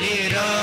निरा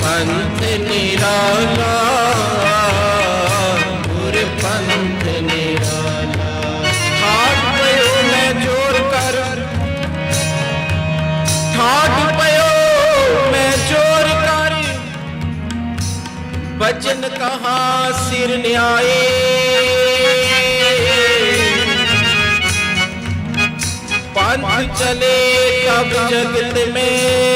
पंथ निराला ਆਏ। ਪੰਥ ਚਲੇ ਤਬ ਜਗਤ ਮੇਂ।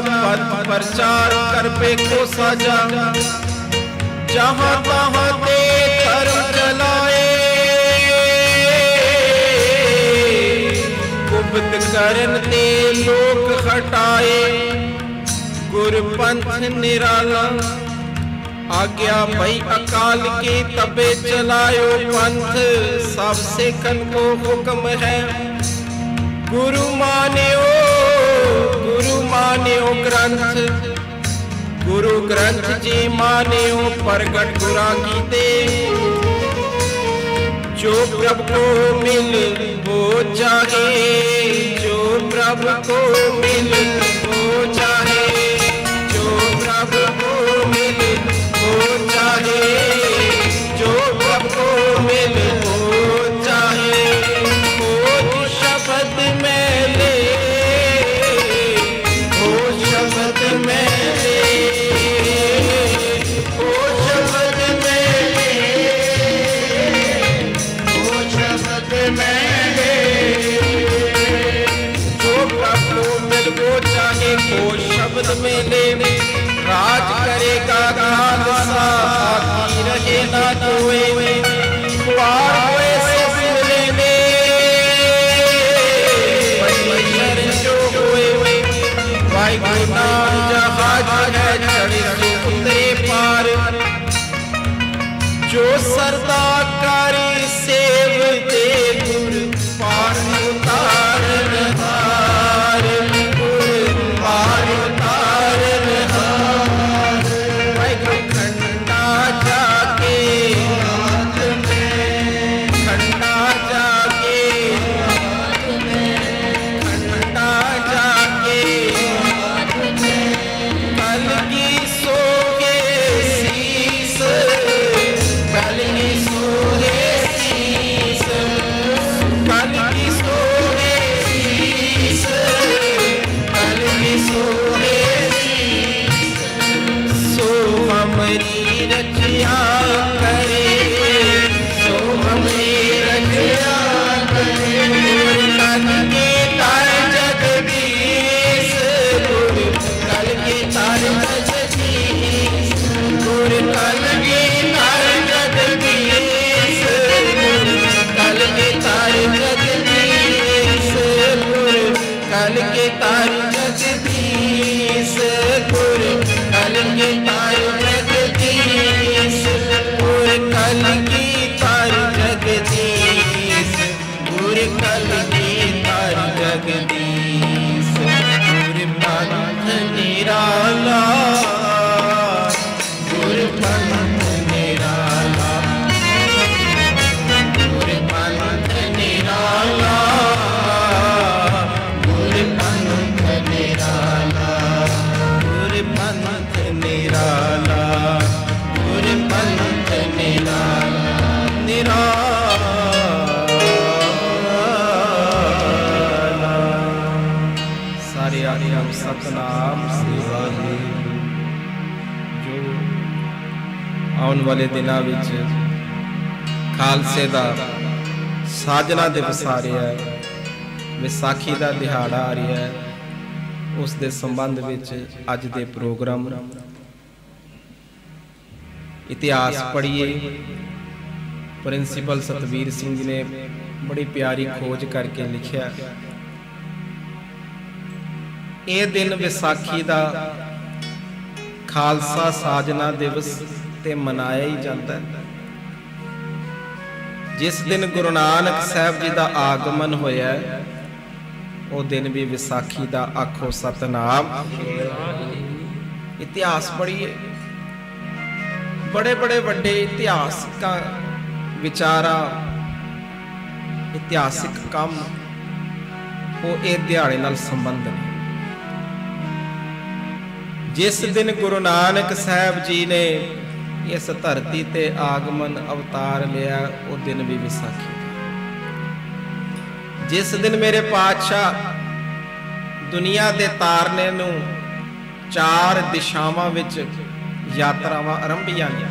प्रचार कर पे को सजा। जहाँ तहां दे धर्म चलाए गुप्त करन ते लोक हटाए। गुरपंथ निराला। आज्ञा भई अकाल की तबे चलायो पंथ। सबसे कन को हुक्म है। गुरु माने मान्यो ग्रंथ। गुरु ग्रंथ जी मान्यो प्रगट गुरा की दे। जो प्रभु को मिल, वो जाए जो प्रभु को मिल, वो चाहे। ਸਤਨਾਮ ਸੇਵਾ ਦੇ। ਜੋ ਆਉਣ ਵਾਲੇ ਦਿਨਾਂ ਵਿੱਚ ਖਾਲਸੇ ਦਾ ਸਾਜਨਾ ਦਿਵਸ ਆ ਰਿਹਾ ਹੈ, ਵਿਸਾਖੀ ਦਾ ਦਿਹਾੜਾ ਆ ਰਿਹਾ ਹੈ, ਉਸ ਦੇ ਸੰਬੰਧ ਵਿੱਚ ਅੱਜ ਦੇ ਪ੍ਰੋਗਰਾਮ। ਇਤਿਹਾਸ ਪੜ੍ਹੀਏ। ਪ੍ਰਿੰਸੀਪਲ ਸਤਵੀਰ ਸਿੰਘ ਜੀ ਨੇ ਬੜੀ ਪਿਆਰੀ ਖੋਜ ਕਰਕੇ ਲਿਖਿਆ। ਇਹ ਦਿਨ ਵਿਸਾਖੀ ਦਾ ਖਾਲਸਾ ਸਾਜਨਾ ਦਿਵਸ ਤੇ ਮਨਾਇਆ ਹੀ ਜਾਂਦਾ ਹੈ। ਜਿਸ ਦਿਨ ਗੁਰੂ ਨਾਨਕ ਸਾਹਿਬ ਜੀ ਦਾ ਆਗਮਨ ਹੋਇਆ ਉਹ ਦਿਨ ਵੀ ਵਿਸਾਖੀ ਦਾ ਆਖੋ ਸਤਨਾਮ। ਇਤਿਹਾਸ ਪੜ੍ਹੀਏ। ਬੜੇ ਬੜੇ ਵੱਡੇ ਇਤਿਹਾਸਕਾਂ ਵਿਚਾਰਾ, ਇਤਿਹਾਸਿਕ ਕੰਮ ਉਹ ਇਹ ਦਿਹਾੜੇ ਨਾਲ ਸੰਬੰਧ ਨੇ। ਜਿਸ ਦਿਨ ਗੁਰੂ ਨਾਨਕ ਸਾਹਿਬ ਜੀ ਨੇ ਇਸ ਧਰਤੀ ਤੇ ਆਗਮਨ ਅਵਤਾਰ ਲਿਆ, ਉਹ ਦਿਨ ਵੀ ਵਿਸਾਖੀ ਜਿਸ ਦਿਨ ਮੇਰੇ ਪਾਤਸ਼ਾਹ ਦੁਨੀਆ ਦੇ ਤਾਰਨੇ ਨੂੰ ਚਾਰ ਦਿਸ਼ਾਵਾਂ ਵਿੱਚ ਯਾਤਰਾਵਾਂ ਆਰੰਭੀਆਂ ਨੇ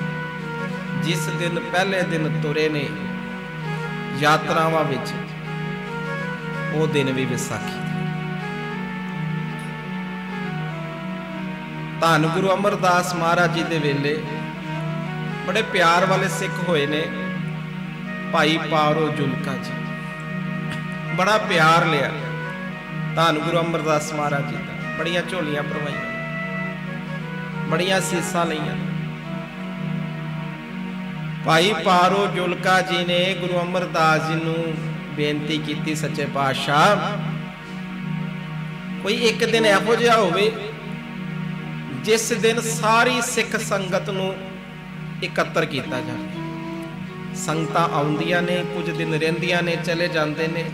ਜਿਸ ਦਿਨ ਪਹਿਲੇ ਦਿਨ ਤੁਰੇ ਨੇ ਯਾਤਰਾਵਾਂ ਵਿੱਚ, ਉਹ ਦਿਨ ਵੀ ਵਿਸਾਖੀ ਧੰਨ ਗੁਰੂ ਅਮਰਦਾਸ ਮਹਾਰਾਜ ਜੀ ਦੇ ਵੇਲੇ ਬੜੇ ਪਿਆਰ ਵਾਲੇ ਸਿੱਖ ਹੋਏ ਨੇ ਭਾਈ ਪਾਰੋ ਜੁਲਕਾ ਜੀ। ਬੜਾ ਪਿਆਰ ਲਿਆ ਧੰਨ ਗੁਰੂ ਅਮਰਦਾਸ ਮਹਾਰਾਜ ਜੀ ਦਾ। ਬੜੀਆਂ ਝੋਲੀਆਂ ਪਰਵਾਈਆਂ ਬੜੀਆਂ ਸੀਸਾਂ ਲਈਆਂ। ਭਾਈ ਪਾਰੋ ਜੁਲਕਾ ਜੀ ਨੇ ਗੁਰੂ ਅਮਰਦਾਸ ਜੀ ਨੂੰ ਬੇਨਤੀ ਕੀਤੀ ਸੱਚੇ ਪਾਤਸ਼ਾਹ, ਕੋਈ ਇੱਕ ਦਿਨ ਇਹੋ ਜਿਹਾ ਹੋਵੇ ਜਿਸ ਦਿਨ ਸਾਰੀ ਸਿੱਖ ਸੰਗਤ ਨੂੰ ਇਕੱਤਰ ਕੀਤਾ ਜਾਵੇ ਸੰਗਤਾਂ ਆਉਂਦੀਆਂ ਨੇ, ਕੁਝ ਦਿਨ ਰਹਿੰਦੀਆਂ ਨੇ, ਚਲੇ ਜਾਂਦੇ ਨੇ,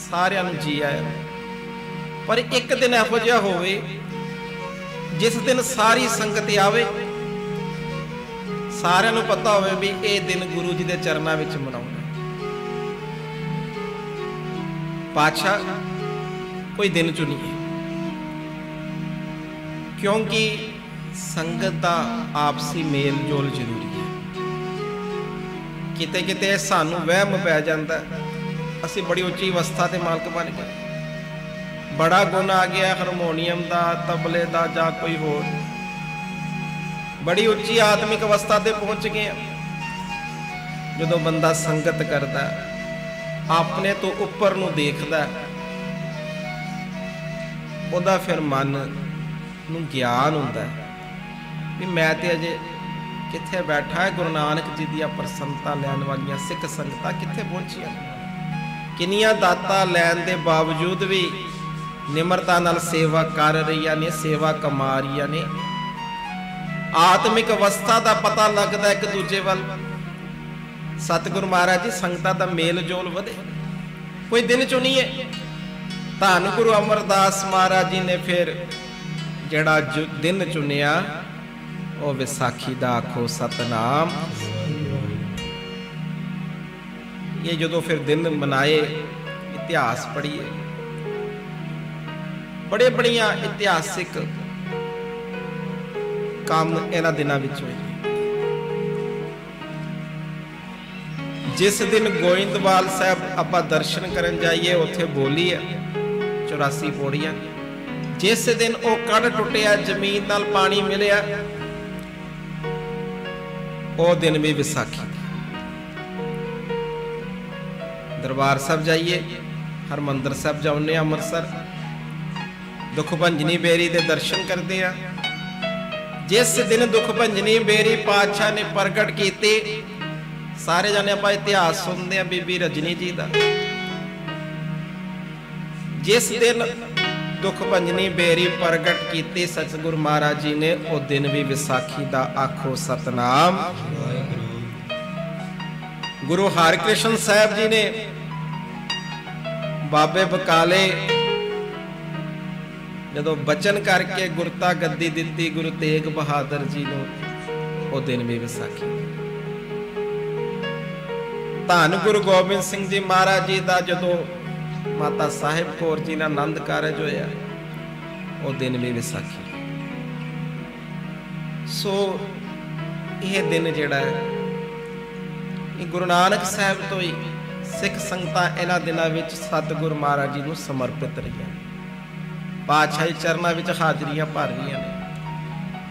ਸਾਰਿਆਂ ਨੂੰ ਜੀ ਆਇਆ ਪਰ ਇੱਕ ਦਿਨ ਇਹੋ ਜਿਹਾ ਹੋਵੇ, ਜਿਸ ਦਿਨ ਸਾਰੀ ਸੰਗਤ ਆਵੇ, ਸਾਰਿਆਂ ਨੂੰ ਪਤਾ ਹੋਵੇ ਵੀ ਇਹ ਦਿਨ ਗੁਰੂ ਜੀ ਦੇ ਚਰਨਾਂ ਵਿੱਚ ਮਨਾਉਣਾ ਪਾਤਸ਼ਾਹ, ਕੋਈ ਦਿਨ ਚੁਣੀਏ ਕਿਉਂਕਿ ਸੰਗਤ ਦਾ ਆਪਸੀ ਮੇਲ ਜੋਲ ਜ਼ਰੂਰੀ ਹੈ ਕਿਤੇ ਕਿਤੇ ਸਾਨੂੰ ਵਹਿਮ ਪੈ ਜਾਂਦਾ ਅਸੀਂ ਬੜੀ ਉੱਚੀ ਅਵਸਥਾ ਤੇ ਮਾਲਕ ਬਣ ਗਏ ਬੜਾ ਗੁਣ ਆ ਗਿਆ ਹਾਰਮੋਨੀਅਮ ਦਾ ਤਬਲੇ ਦਾ ਜਾਂ ਕੋਈ ਹੋਰ ਬੜੀ ਉੱਚੀ ਆਤਮਿਕ ਅਵਸਥਾ ਤੇ ਪਹੁੰਚ ਗਏ ਜਦੋਂ ਬੰਦਾ ਸੰਗਤ ਕਰਦਾ ਆਪਣੇ ਤੋਂ ਉੱਪਰ ਨੂੰ ਦੇਖਦਾ ਉਹਦਾ ਫਿਰ ਮਨ ਨੂੰ ਗਿਆਨ ਹੁੰਦਾ ਵੀ ਮੈਂ ਤੇ ਅਜੇ ਕਿੱਥੇ ਬੈਠਾ ਹੈ, ਗੁਰੂ ਨਾਨਕ ਜੀ ਦੀਆਂ ਪ੍ਰਸੰਨਤਾ ਲੈਣ ਵਾਲੀਆਂ ਸਿੱਖ ਸੰਗਤਾਂ ਕਿੱਥੇ ਪਹੁੰਚੀਆਂ? ਕਿੰਨੀਆਂ ਦਾਤਾਂ ਲੈਣ ਦੇ ਬਾਵਜੂਦ ਵੀ ਨਿਮਰਤਾ ਨਾਲ ਸੇਵਾ ਕਰ ਰਹੀਆਂ ਨੇ, ਸੇਵਾ ਕਮਾ ਰਹੀਆਂ ਨੇ। ਆਤਮਿਕ ਅਵਸਥਾ ਦਾ ਪਤਾ ਲੱਗਦਾ ਇੱਕ ਦੂਜੇ ਵੱਲ। ਸਤਿਗੁਰੂ ਮਹਾਰਾਜ ਜੀ, ਸੰਗਤਾਂ ਦਾ ਮੇਲ ਜੋਲ ਵਧੇ। ਕੋਈ ਦਿਨ ਚੁਣੀਏ। ਧੰਨ ਗੁਰੂ ਅਮਰਦਾਸ ਮਹਾਰਾਜ ਜੀ ਨੇ ਫਿਰ ਜਿਹੜਾ ਦਿਨ ਚੁਣਿਆ, ਉਹ ਵਿਸਾਖੀ ਦਾ ਆਖੋ ਸਤਨਾਮ। ਇਹ ਜਦੋਂ ਫਿਰ ਦਿਨ ਮਨਾਏ, ਇਤਿਹਾਸ ਪੜ੍ਹੀਏ। ਬੜੇ ਬੜੀਆਂ ਇਤਿਹਾਸਿਕ ਕੰਮ ਇਹਨਾਂ ਦਿਨਾਂ ਵਿੱਚ ਹੋਏ। ਜਿਸ ਦਿਨ ਗੋਇੰਦਵਾਲ ਸਾਹਿਬ ਆਪਾਂ ਦਰਸ਼ਨ ਕਰਨ ਜਾਈਏ, ਉੱਥੇ ਬੋਲੀ ਹੈ 84 ਪੌੜੀਆਂ ਜਿਸ ਦਿਨ ਉਹ ਕੱਢ ਟੁੱਟਿਆ, ਜ਼ਮੀਨ ਨਾਲ ਪਾਣੀ ਮਿਲਿਆ, ਉਹ ਦਿਨ ਵੀ ਵਿਸਾਖੀ ਦਰਬਾਰ ਸਾਹਿਬ ਜਾਈਏ, ਹਰਮੰਦਰ ਸਾਹਿਬ ਜਾਉਨੇ ਅੰਮ੍ਰਿਤਸਰ। ਦੁਖ ਭੰਜਨੀ ਬੇਰੀ ਦੇ ਦਰਸ਼ਨ ਕਰਦੇ ਆ ਜਿਸ ਦਿਨ ਦੁਖ ਭੰਜਨੀ ਬੇਰੀ ਪਾਤਸ਼ਾਹ ਨੇ ਪ੍ਰਗਟ ਕੀਤੀ, ਸਾਰੇ ਜਾਣੇ ਆਪਾਂ ਇਤਿਹਾਸ ਸੁਣਦੇ ਆ ਬੀਬੀ ਰਜਨੀ ਜੀ ਦਾ। ਜਿਸ ਦਿਨ ਦੁਖ ਭੰਜਨੀ ਬੇਰੀ ਪ੍ਰਗਟ ਕੀਤੀ। ਸਤਿਗੁਰ ਮਹਾਰਾਜ ਜੀ ਨੇ ਉਹ ਦਿਨ ਵੀ ਵਿਸਾਖੀ ਦਾ ਆਖੋ ਸਤਨਾਮ। ਗੁਰੂ ਹਰਿਕ੍ਰਿਸ਼ਨ ਸਾਹਿਬ ਜੀ ਨੇ ਬਾਬੇ ਬਕਾਲੇ ਜਦੋਂ ਬਚਨ ਕਰਕੇ ਗੁਰਤਾ ਗੱਦੀ ਦਿੱਤੀ, ਗੁਰੂ ਤੇਗ ਬਹਾਦਰ ਜੀ ਨੂੰ ਉਹ ਦਿਨ ਵੀ ਵਿਸਾਖੀ। ਧੰਨ ਗੁਰੂ ਗੋਬਿੰਦ ਸਿੰਘ ਜੀ ਮਹਾਰਾਜ ਜੀ ਦਾ ਜਦੋਂ ਮਾਤਾ ਸਾਹਿਬ ਕੌਰ ਜੀ ਨਾਲ ਆਨੰਦ ਕਾਰਜ ਹੋਇਆ। ਉਹ ਦਿਨ ਵੀ ਵਿਸਾਖੀ। ਸੋ ਇਹ ਦਿਨ ਜਿਹੜਾ ਹੈ, ਇਹ ਗੁਰੂ ਨਾਨਕ ਸਾਹਿਬ ਤੋਂ ਹੀ ਸਿੱਖ ਸੰਗਤਾਂ ਇਹਨਾਂ ਦਿਨਾਂ ਵਿੱਚ ਸਤਿਗੁਰ ਮਹਾਰਾਜ ਜੀ ਨੂੰ ਸਮਰਪਿਤ ਰਹੀਆਂ ਪਾਤਸ਼ਾਹੀ ਚਰਨਾਂ ਵਿੱਚ ਹਾਜ਼ਰੀਆਂ ਭਰ ਰਹੀਆਂ ਨੇ।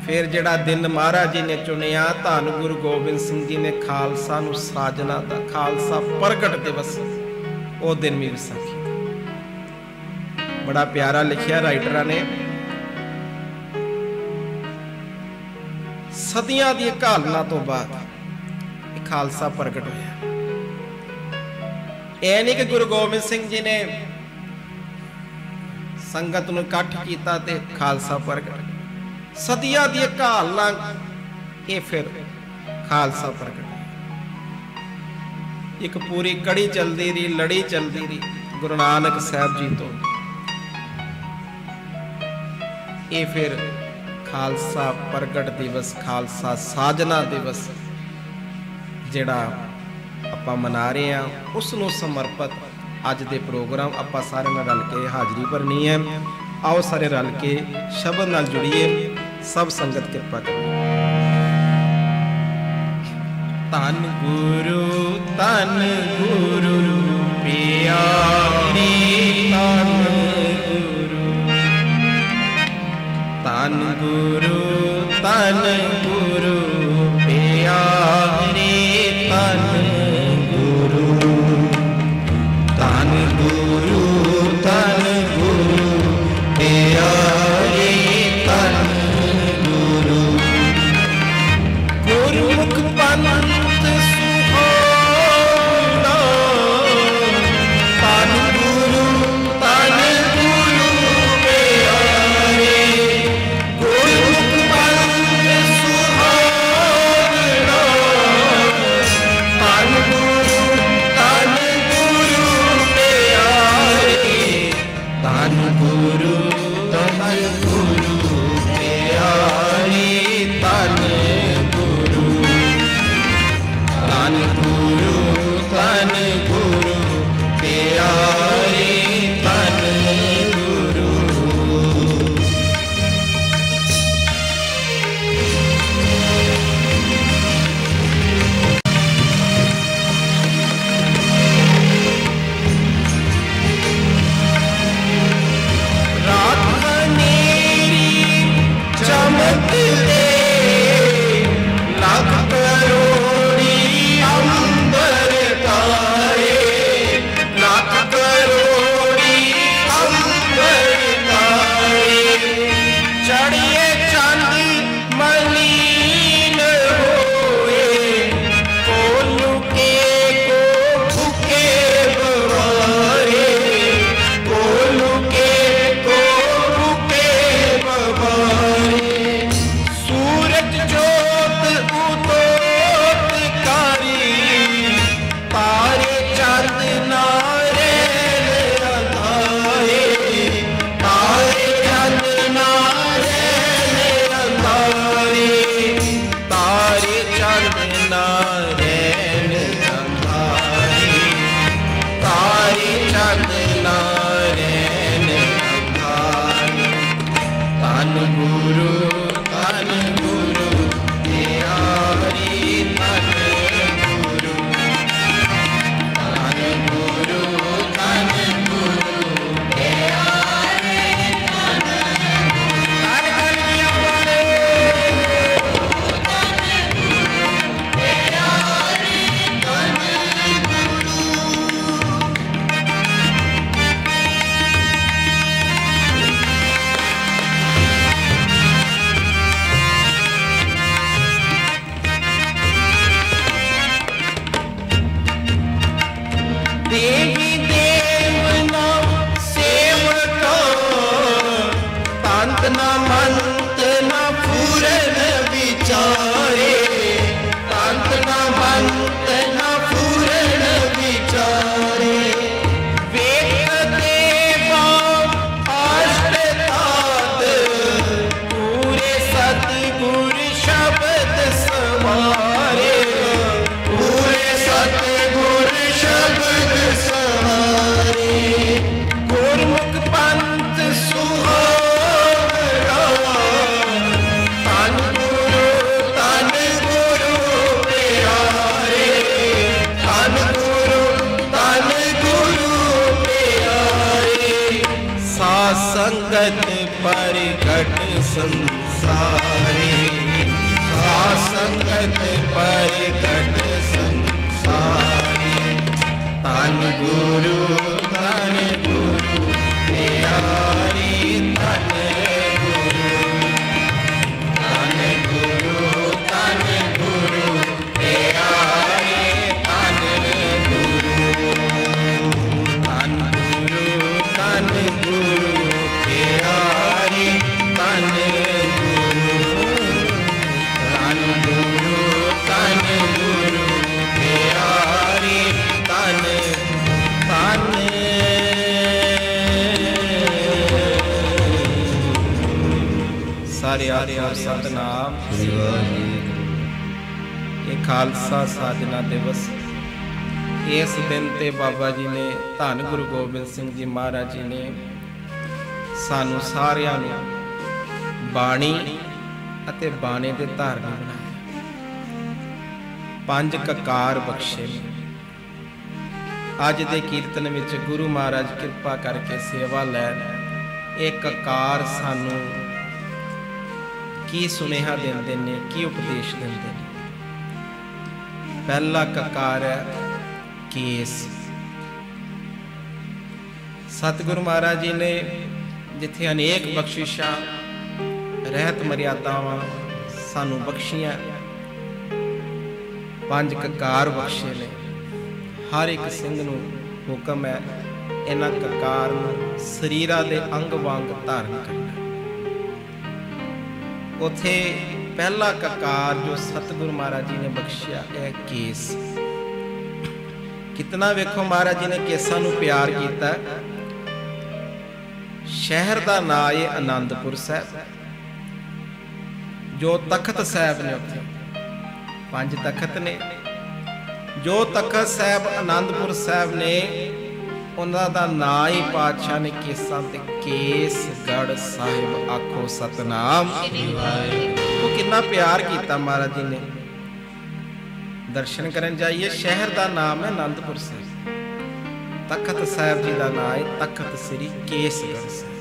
ਫਿਰ ਜਿਹੜਾ ਦਿਨ ਮਹਾਰਾਜ ਜੀ ਨੇ ਚੁਣਿਆ, ਧੰਨ ਗੁਰੂ ਗੋਬਿੰਦ ਸਿੰਘ ਜੀ ਨੇ ਖਾਲਸਾ ਨੂੰ ਸਾਜਨਾ ਦਾ, ਖਾਲਸਾ ਪ੍ਰਗਟ ਦਿਵਸ, ਉਹ ਦਿਨ ਵੀ ਵਿਸਾਖੀ। ਬੜਾ ਪਿਆਰਾ ਲਿਖਿਆ ਰਾਈਟਰਾਂ ਨੇ। ਸਦੀਆਂ ਦੀ ਘਾਲਣਾ ਤੋਂ ਬਾਅਦ ਇਹ ਖਾਲਸਾ ਪ੍ਰਗਟ ਹੋਇਆ। ਇਹ ਨਹੀਂ ਕਿ ਗੁਰੂ ਗੋਬਿੰਦ ਸਿੰਘ ਜੀ ਨੇ ਸੰਗਤ ਨੂੰ ਇਕੱਠ ਕੀਤਾ ਤੇ ਖਾਲਸਾ ਪ੍ਰਗਟ ਸਦੀਆਂ ਦੀ ਘਾਲਣਾ ਇਹ ਫਿਰ ਖਾਲਸਾ ਪ੍ਰਗਟ ਇੱਕ ਪੂਰੀ ਕੜੀ ਚੱਲਦੀ ਰਹੀ, ਲੜੀ ਚੱਲਦੀ ਰਹੀ, ਗੁਰੂ ਨਾਨਕ ਸਾਹਿਬ ਜੀ ਤੋਂ। ਇਹ ਫਿਰ ਖਾਲਸਾ ਪ੍ਰਗਟ ਦਿਵਸ, ਖਾਲਸਾ ਸਾਜਨਾ ਦਿਵਸ ਜਿਹੜਾ ਆਪਾਂ ਮਨਾ ਰਹੇ ਆ ਉਸ ਨੂੰ ਸਮਰਪਿਤ ਅੱਜ ਦੇ ਪ੍ਰੋਗਰਾਮ ਆਪਾਂ ਸਾਰੇ ਨਾਲ ਰਲ ਕੇ ਹਾਜ਼ਰੀ ਭਰਨੀ ਹੈ। ਆਓ ਸਾਰੇ ਰਲ ਕੇ ਸ਼ਬਦ ਨਾਲ ਜੁੜੀਏ, ਸਭ ਸੰਗਤ ਕਿਰਪਾ ਕਰੋ। ਤਨ ਗੁਰੂ ਤਨ ਗੁਰੂ ਪਿਆਰੀ ਤਨ ਤਨ ਗੁਰੂ ਮਹਾਰਾਜ ਜੀ ਨੇ ਸਾਨੂੰ ਸਾਰਿਆਂ ਨੂੰ ਬਾਣੀ ਅਤੇ ਬਾਣੇ ਦੇ ਧਾਰਨੀ ਬਣਾਇਆ ਪੰਜ ਕਕਾਰ ਬਖਸ਼ੇ। ਅੱਜ ਦੇ ਕੀਰਤਨ ਵਿੱਚ ਗੁਰੂ ਮਹਾਰਾਜ ਕਿਰਪਾ ਕਰਕੇ ਸੇਵਾ ਲੈਣ। ਇਹ ਕਕਾਰ ਸਾਨੂੰ ਕੀ ਸੁਨੇਹਾ ਦਿੰਦੇ ਨੇ, ਕੀ ਉਪਦੇਸ਼ ਦਿੰਦੇ ਨੇ? ਪਹਿਲਾ ਕਕਾਰ ਹੈ ਕੇਸ। ਸਤਿਗੁਰੂ ਮਹਾਰਾਜ ਜੀ ਨੇ ਜਿੱਥੇ ਅਨੇਕ ਬਖਸ਼ਿਸ਼ਾਂ, ਰਹਿਤ ਮਰਿਆਦਾਵਾਂ ਸਾਨੂੰ ਬਖਸ਼ੀਆਂ, ਪੰਜ ਕਕਾਰ ਬਖਸ਼ੇ ਨੇ। ਹਰ ਇੱਕ ਸਿੰਘ ਨੂੰ ਹੁਕਮ ਹੈ, ਇਹਨਾਂ ਕਕਾਰ ਨੂੰ ਸਰੀਰਾਂ ਦੇ ਅੰਗ ਵਾਂਗ ਧਾਰਨ ਕਰਨਾ। ਉਥੇ ਪਹਿਲਾ ਕਕਾਰ ਜੋ ਸਤਿਗੁਰੂ ਮਹਾਰਾਜ ਜੀ ਨੇ ਬਖਸ਼ਿਆ ਹੈ ਕੇਸ। ਕਿਤਨਾ ਵੇਖੋ ਮਹਾਰਾਜ ਜੀ ਨੇ ਕੇਸਾਂ ਨੂੰ ਪਿਆਰ ਕੀਤਾ। ਸ਼ਹਿਰ ਦਾ ਨਾਂ ਹੈ ਆਨੰਦਪੁਰ ਸਾਹਿਬ, ਜੋ ਤਖਤ ਸਾਹਿਬ ਨੇ ਉੱਥੇ, ਪੰਜ ਤਖਤ ਨੇ। ਜੋ ਤਖਤ ਸਾਹਿਬ ਆਨੰਦਪੁਰ ਸਾਹਿਬ ਨੇ, ਉਹਨਾਂ ਦਾ ਨਾਂ ਹੀ ਪਾਤਸ਼ਾਹ ਨੇ ਕੇਸਾਂ ਤੇ ਕੇਸਗੜ ਸਾਹਿਬ ਆਖੋ ਸਤਨਾਮ। ਉਹ ਕਿੰਨਾ ਪਿਆਰ ਕੀਤਾ ਮਹਾਰਾਜ ਜੀ ਨੇ। ਦਰਸ਼ਨ ਕਰਨ ਜਾਈਏ, ਸ਼ਹਿਰ ਦਾ ਨਾਮ ਹੈ ਆਨੰਦਪੁਰ ਸਾਹਿਬ। ਤਖਤ ਸਾਹਿਬ ਜੀ ਦਾ ਨਾਮ ਹੈ ਤਖਤ ਸ੍ਰੀ ਕੇਸਗੜ ਸਾਹਿਬ।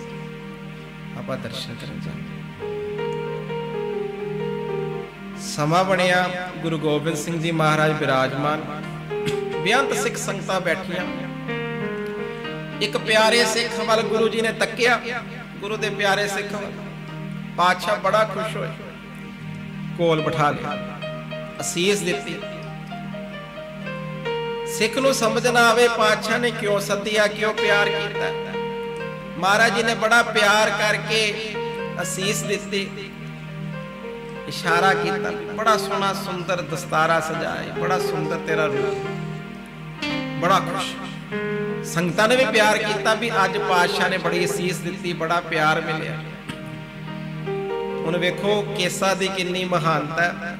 ਆਪਾਂ ਦਰਸ਼ਨ ਕਰਨ ਜਾਈਏ ਸਮਾਂ ਬਣਿਆ ਗੁਰੂ ਗੋਬਿੰਦ ਸਿੰਘ ਜੀ ਮਹਾਰਾਜ ਬਿਰਾਜਮਾਨ। ਬੇਅੰਤ ਸਿੱਖ ਸੰਗਤਾਂ ਬੈਠੀਆਂ। ਇੱਕ ਪਿਆਰੇ ਸਿੱਖ ਵੱਲ ਗੁਰੂ ਜੀ ਨੇ ਤੱਕਿਆ। ਗੁਰੂ ਦੇ ਪਿਆਰੇ ਸਿੱਖ ਪਾਤਸ਼ਾਹ ਬੜਾ ਖੁਸ਼ ਹੋਇਆ ਕੋਲ ਬਿਠਾ ਲਿਆ। ਅਸੀਸ ਦਿੱਤੀ। ਸਿੱਖ ਨੂੰ ਸਮਝ ਨਾ ਆਵੇ ਪਾਤਸ਼ਾਹ ਨੇ ਕਿਉਂ ਸੱਦਿਆ, ਕਿਉਂ ਪਿਆਰ ਕੀਤਾ। ਮਹਾਰਾਜ ਜੀ ਨੇ ਬੜਾ ਪਿਆਰ ਕਰਕੇ ਅਸੀਸ ਦਿੱਤੀ, ਇਸ਼ਾਰਾ ਕੀਤਾ। ਬੜਾ ਸੋਹਣਾ, ਸੁੰਦਰ ਦਸਤਾਰਾ ਸਜਾਏ ਬੜਾ ਸੁੰਦਰ ਤੇਰਾ ਰੂਪ। ਬੜਾ ਖੁਸ਼। ਸੰਗਤਾਂ ਨੇ ਵੀ ਪਿਆਰ ਕੀਤਾ ਵੀ ਅੱਜ ਪਾਤਸ਼ਾਹ ਨੇ ਬੜੀ ਅਸੀਸ ਦਿੱਤੀ, ਬੜਾ ਪਿਆਰ ਮਿਲਿਆ। ਹੁਣ ਵੇਖੋ ਕੇਸਾ ਦੀ ਕਿੰਨੀ ਮਹਾਨਤਾ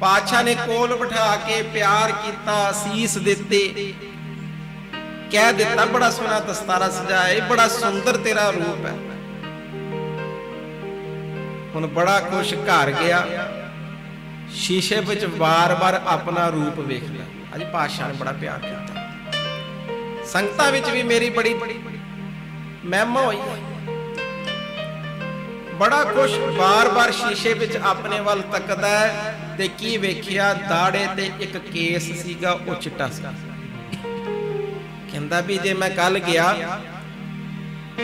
ਪਾਤਸ਼ਾਹ ਨੇ ਕੋਲ ਬਿਠਾ ਕੇ ਪਿਆਰ ਕੀਤਾ, ਅਸੀਸ ਦਿੱਤੀ। ਕਹਿ ਦਿੱਤਾ, ਬੜਾ ਸੋਹਣਾ ਦਸਤਾਰਾ ਸਜਾਏ ਬੜਾ ਸੁੰਦਰ ਤੇਰਾ ਰੂਪ ਹੈ। ਹੁਣ ਬੜਾ ਕੁਛ ਘਰ ਗਿਆ। ਸ਼ੀਸ਼ੇ ਵਿੱਚ ਵਾਰ-ਵਾਰ ਆਪਣਾ ਰੂਪ ਵੇਖਦਾ ਅੱਜ ਪਾਤਸ਼ਾਹ ਨੇ ਬੜਾ ਪਿਆਰ ਕੀਤਾ। ਸੰਗਤਾਂ ਵਿੱਚ ਵੀ ਮੇਰੀ ਬੜੀ ਮਹਿਮਾ ਹੋਈ ਬੜਾ ਕੁਛ ਵਾਰ-ਵਾਰ ਸ਼ੀਸ਼ੇ ਵਿੱਚ ਆਪਣੇ ਵੱਲ ਤੱਕਦਾ ਤੇ ਕੀ ਵੇਖਿਆ, ਦਾੜੇ ਤੇ ਇੱਕ ਕੇਸ ਸੀਗਾ, ਉਹ ਚਿੱਟਾ ਸੀ ਕਹਿੰਦਾ ਵੀ ਜੇ ਮੈਂ ਕੱਲ ਗਿਆ,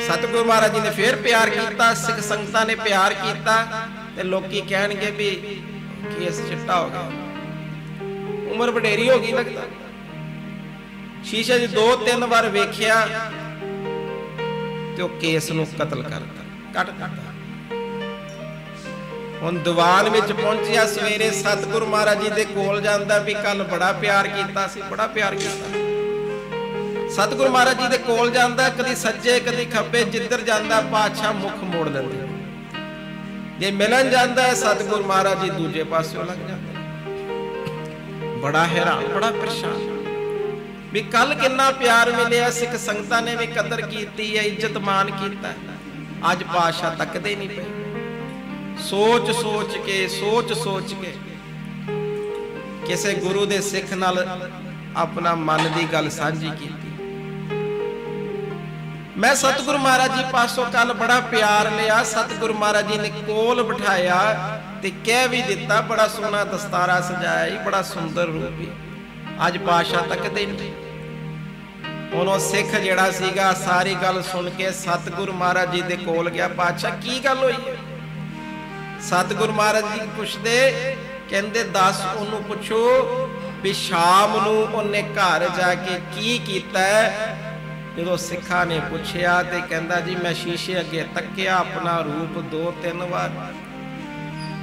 ਸਤਿਗੁਰੂ ਮਹਾਰਾਜ ਜੀ ਨੇ ਫੇਰ ਪਿਆਰ ਕੀਤਾ, ਸਿੱਖ ਸੰਗਤਾਂ ਨੇ ਪਿਆਰ ਕੀਤਾ ਤੇ ਲੋਕੀ ਕਹਿਣਗੇ ਵੀ ਕੇਸ ਚਿੱਟਾ ਹੋ ਗਿਆ। ਉਮਰ ਵਡੇਰੀ ਹੋ ਗਈ ਲੱਗਦਾ। ਸ਼ੀਸ਼ੇ 'ਚ ਦੋ ਤਿੰਨ ਵਾਰ ਵੇਖਿਆ ਤੇ ਉਹ ਕੇਸ ਨੂੰ ਕਤਲ ਕਰਤਾ ਕੱਟ ਦਿੱਤਾ। ਹੁਣ ਦੀਵਾਨ ਵਿੱਚ ਪਹੁੰਚਿਆ ਸਵੇਰੇ ਸਤਿਗੁਰੂ ਮਹਾਰਾਜ ਜੀ ਦੇ ਕੋਲ ਜਾਂਦਾ ਵੀ ਕੱਲ ਬੜਾ ਪਿਆਰ ਕੀਤਾ ਸੀ ਬੜਾ ਪਿਆਰ ਕੀਤਾ। ਸਤਿਗੁਰੂ ਮਹਾਰਾਜ ਜੀ ਦੇ ਕੋਲ ਜਾਂਦਾ, ਕਦੀ ਸੱਜੇ, ਕਦੀ ਖੱਬੇ, ਜਿੱਧਰ ਜਾਂਦਾ, ਪਾਤਸ਼ਾਹ ਮੁਖ ਮੋੜ ਲੈਂਦੇ ਜੇ ਮਿਲਣ ਜਾਂਦਾ, ਸਤਿਗੁਰੂ ਮਹਾਰਾਜ ਜੀ ਦੂਜੇ ਪਾਸਿਓਂ ਲੱਗ ਜਾਂਦਾ ਬੜਾ ਹੈਰਾਨ, ਬੜਾ ਪਰੇਸ਼ਾਨ। ਵੀ ਕੱਲ ਕਿੰਨਾ ਪਿਆਰ ਮਿਲਿਆ, ਸਿੱਖ ਸੰਗਤਾਂ ਨੇ ਵੀ ਕਦਰ ਕੀਤੀ ਹੈ, ਇੱਜ਼ਤ ਮਾਨ ਕੀਤਾ ਅੱਜ ਪਾਤਸ਼ਾਹ ਤੱਕਦੇ ਨਹੀਂ ਪਏ। ਸੋਚ ਸੋਚ ਕੇ, ਸੋਚ ਸੋਚ ਕੇ ਕਿਸੇ ਗੁਰੂ ਦੇ ਸਿੱਖ ਨਾਲ ਆਪਣਾ ਮਨ ਦੀ ਗੱਲ ਸਾਂਝੀ ਕੀਤੀ। ਮੈਂ ਸਤਿਗੁਰੂ ਮਹਾਰਾਜ ਜੀ ਪਾਸੋਂ ਕੱਲ ਬੜਾ ਪਿਆਰ ਲਿਆ, ਸਤਿਗੁਰੂ ਮਹਾਰਾਜ ਜੀ ਨੇ ਕੋਲ ਬਿਠਾਇਆ ਤੇ ਕਹਿ ਵੀ ਦਿੱਤਾ, ਬੜਾ ਸੋਹਣਾ ਦਸਤਾਰਾ ਸਜਾਇਆ ਹੀ ਬੜਾ ਸੁੰਦਰ ਰੂਪ ਅੱਜ ਪਾਸ਼ਾ ਤੱਕਦੇ ਨਹੀਂ ਉਹਨੋਂ ਸਿੱਖ ਜਿਹੜਾ ਸੀਗਾ, ਸਾਰੀ ਗੱਲ ਸੁਣ ਕੇ ਸਤਿਗੁਰੂ ਮਹਾਰਾਜ ਜੀ ਦੇ ਕੋਲ ਗਿਆ। ਪਾਤਸ਼ਾਹ, ਕੀ ਗੱਲ ਹੋਈ ਸਤਿਗੁਰੂ ਮਹਾਰਾਜ ਜੀ ਪੁੱਛਦੇ, ਕਹਿੰਦੇ, ਦੱਸ ਉਹਨੂੰ ਪੁੱਛੋ ਵੀ ਸ਼ਾਮ ਨੂੰ ਉਹਨੇ ਘਰ ਜਾ ਕੇ ਕੀ ਕੀਤਾ ਜਦੋਂ ਸਿੱਖਾਂ ਨੇ ਪੁੱਛਿਆ ਤੇ ਕਹਿੰਦਾ, ਜੀ, ਮੈਂ ਸ਼ੀਸ਼ੇ ਅੱਗੇ ਤੱਕਿਆ ਆਪਣਾ ਰੂਪ ਦੋ ਤਿੰਨ ਵਾਰ।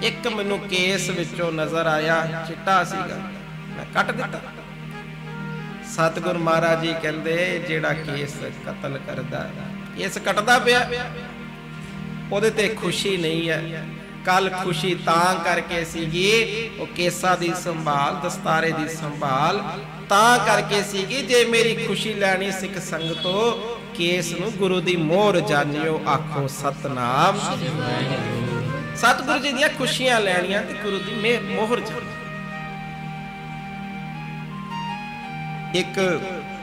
ਇੱਕ ਮੈਨੂੰ ਕੇਸ ਵਿੱਚੋਂ ਨਜ਼ਰ ਆਇਆ, ਚਿੱਟਾ ਸੀਗਾ। ਮੈਂ ਕੱਟ ਦਿੱਤਾ। ਸਤਿਗੁਰ ਮਹਾਰਾਜ ਜੀ ਕਹਿੰਦੇ, ਜਿਹੜਾ ਕੇਸ ਕਤਲ ਕਰਦਾ ਇਸ ਕੱਟਦਾ ਪਿਆ। ਉਹਦੇ ਤੇ ਖੁਸ਼ੀ ਨਹੀਂ ਹੈ। ਕੱਲ ਖੁਸ਼ੀ ਤਾਂ ਕਰਕੇ ਸੀਗੀ, ਉਹ ਕੇਸਾਂ ਦੀ ਸੰਭਾਲ, ਦਸਤਾਰੇ ਦੀ ਸੰਭਾਲ ਤਾਂ ਕਰਕੇ ਸੀਗੀ, ਜੇ ਮੇਰੀ ਖੁਸ਼ੀ ਲੈਣੀ ਸਿੱਖ ਸੰਗਤੋ ਕੇਸ ਨੂੰ ਗੁਰੂ ਦੀ ਮੋਹਰ ਜਾਣਿਓ, ਆਖੋ ਸਤਨਾਮ। ਸਤਿਗੁਰੂ ਜੀ ਦੀਆਂ ਖੁਸ਼ੀਆਂ ਲੈਣੀਆਂ ਤੇ ਗੁਰੂ ਦੀ ਮੋਹਰ ਜਾਣੀ ਇੱਕ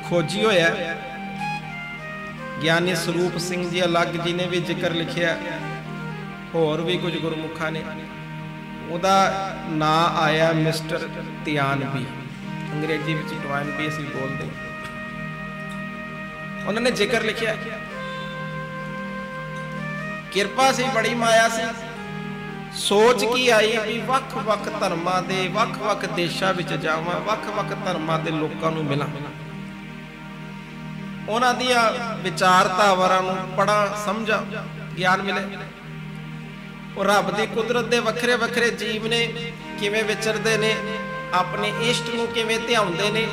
ਖੋਜੀ ਹੋਇਆ, ਗਿਆਨੀ ਸਰੂਪ ਸਿੰਘ ਜੀ ਅਲੱਗ ਜੀ ਨੇ ਵੀ ਜ਼ਿਕਰ ਲਿਖਿਆ। ਹੋਰ ਵੀ ਕੁਝ ਗੁਰਮੁਖਾਂ ਨੇ। ਉਹਦਾ ਨਾਂ ਆਇਆ ਮਿਸਟਰ ਧਿਆਨਵੀ ਅੰਗਰੇਜ਼ੀ ਵਿੱਚ ਟਵਾਨਵੀ ਅਸੀਂ ਬੋਲਦੇ ਉਹਨਾਂ ਨੇ ਜ਼ਿਕਰ ਲਿਖਿਆ, ਕਿਰਪਾ ਸੀ, ਬੜੀ ਮਾਇਆ ਸੀ। ਸੋਚ ਕੀ ਆਈ ਵੀ ਵੱਖ-ਵੱਖ ਧਰਮਾਂ ਦੇ, ਵੱਖ-ਵੱਖ ਦੇਸ਼ਾਂ ਵਿੱਚ ਜਾਵਾਂ, ਵੱਖ-ਵੱਖ ਧਰਮਾਂ ਦੇ ਲੋਕਾਂ ਨੂੰ ਮਿਲਾਂ। ਉਹਨਾਂ ਦੀਆਂ ਵਿਚਾਰਤਾਵਾਂ ਨੂੰ ਪੜਾਂ ਸਮਝਾਂ, ਗਿਆਨ ਮਿਲੇ। ਉਹ ਰੱਬ ਦੀ ਕੁਦਰਤ ਦੇ ਵੱਖਰੇ ਵੱਖਰੇ ਜੀਵ ਨੇ ਕਿਵੇਂ ਵਿਚਰਦੇ ਨੇ, ਆਪਣੇ ਇਸ਼ਟ ਨੂੰ ਕਿਵੇਂ ਧਿਆਉਂਦੇ ਨੇ,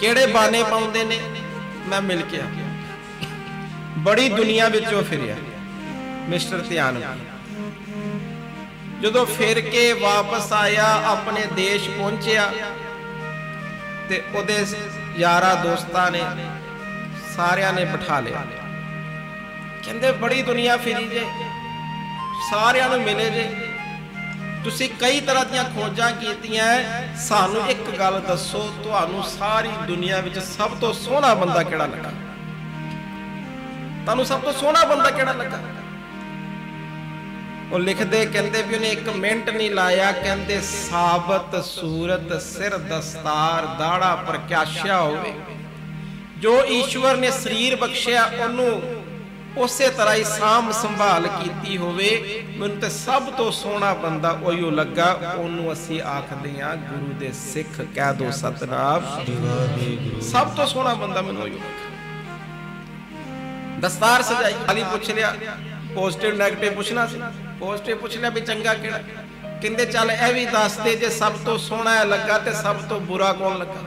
ਕਿਹੜੇ ਬਾਣੇ ਪਾਉਂਦੇ ਨੇ, ਮੈਂ ਮਿਲ ਕੇ ਆ ਬੜੀ ਦੁਨੀਆ ਵਿੱਚੋਂ ਫਿਰਿਆ, ਮਿਸਟਰ ਧਿਆਨ ਜਦੋਂ ਫਿਰ ਕੇ ਵਾਪਸ ਆਇਆ, ਆਪਣੇ ਦੇਸ਼ ਪਹੁੰਚਿਆ, ਤੇ ਉਹਦੇ ਯਾਰਾ ਦੋਸਤਾਂ ਨੇ ਸਾਰਿਆਂ ਨੇ ਬਿਠਾ ਲਿਆ। ਕਹਿੰਦੇ, ਬੜੀ ਦੁਨੀਆ ਫਿਰੀ ਜੇ। ਸਾਰਿਆਂ ਨੂੰ ਮਿਲੇ ਜੇ। ਤੁਸੀਂ ਕਈ ਤਰ੍ਹਾਂ ਦੀਆਂ ਖੋਜਾਂ ਕੀਤੀਆਂ ਸਾਨੂੰ ਇੱਕ ਗੱਲ ਦੱਸੋ, ਤੁਹਾਨੂੰ ਸਾਰੀ ਦੁਨੀਆ ਵਿੱਚ ਸਭ ਤੋਂ ਸੋਹਣਾ ਬੰਦਾ ਕਿਹੜਾ ਲੱਗਾ? ਤੁਹਾਨੂੰ ਸਭ ਤੋਂ ਸੋਹਣਾ ਬੰਦਾ ਕਿਹੜਾ ਲੱਗਾ? ਉਹ ਲਿਖਦੇ, ਕਹਿੰਦੇ ਵੀ ਉਹਨੇ ਇੱਕ ਮਿੰਟ ਨਹੀਂ ਲਾਇਆ। ਕਹਿੰਦੇ, ਸਾਬਤ ਸੂਰਤ, ਸਿਰ ਦਸਤਾਰ, ਦਾੜਾ ਪ੍ਰਕਾਸ਼ਿਆ ਹੋਵੇ। ਜੋ ਈਸ਼ਵਰ ਨੇ ਸਰੀਰ ਬਖਸ਼ਿਆ, ਉਹਨੂੰ ਉਸੇ ਤਰ੍ਹਾਂ ਹੀ ਸਾਂਭ ਸੰਭਾਲ ਕੀਤੀ ਹੋਵੇ, ਮੈਨੂੰ ਤੇ ਸਭ ਤੋਂ ਸੋਹਣਾ ਬੰਦਾ ਉਹੀ ਲੱਗਾ, ਉਹਨੂੰ ਅਸੀਂ ਆਖਦੇ ਆ ਗੁਰੂ ਦੇ ਸਿੱਖ, ਕਹਿ ਦੋ ਸਤਨਾਮ। ਸਭ ਤੋਂ ਸੋਹਣਾ ਬੰਦਾ ਮੈਨੂੰ ਉਹੀ ਦਸਤਾਰ ਸਜਾਈ ਖਾਲੀ ਪੁੱਛ ਲਿਆ ਪੋਜ਼ਿਟਿਵ 네ਗੇਟਿਵ ਪੁੱਛਣਾ ਸੀ। ਪੋਜ਼ਿਟਿਵ ਪੁੱਛ ਲਿਆ ਵੀ ਚੰਗਾ ਕਿਹੜਾ? ਕਹਿੰਦੇ, ਚੱਲ ਇਹ ਵੀ ਦੱਸ ਦੇ, ਜੇ ਸਭ ਤੋਂ ਸੋਹਣਾ ਲੱਗਾ ਤੇ ਸਭ ਤੋਂ ਬੁਰਾ ਕੌਣ ਲੱਗਾ?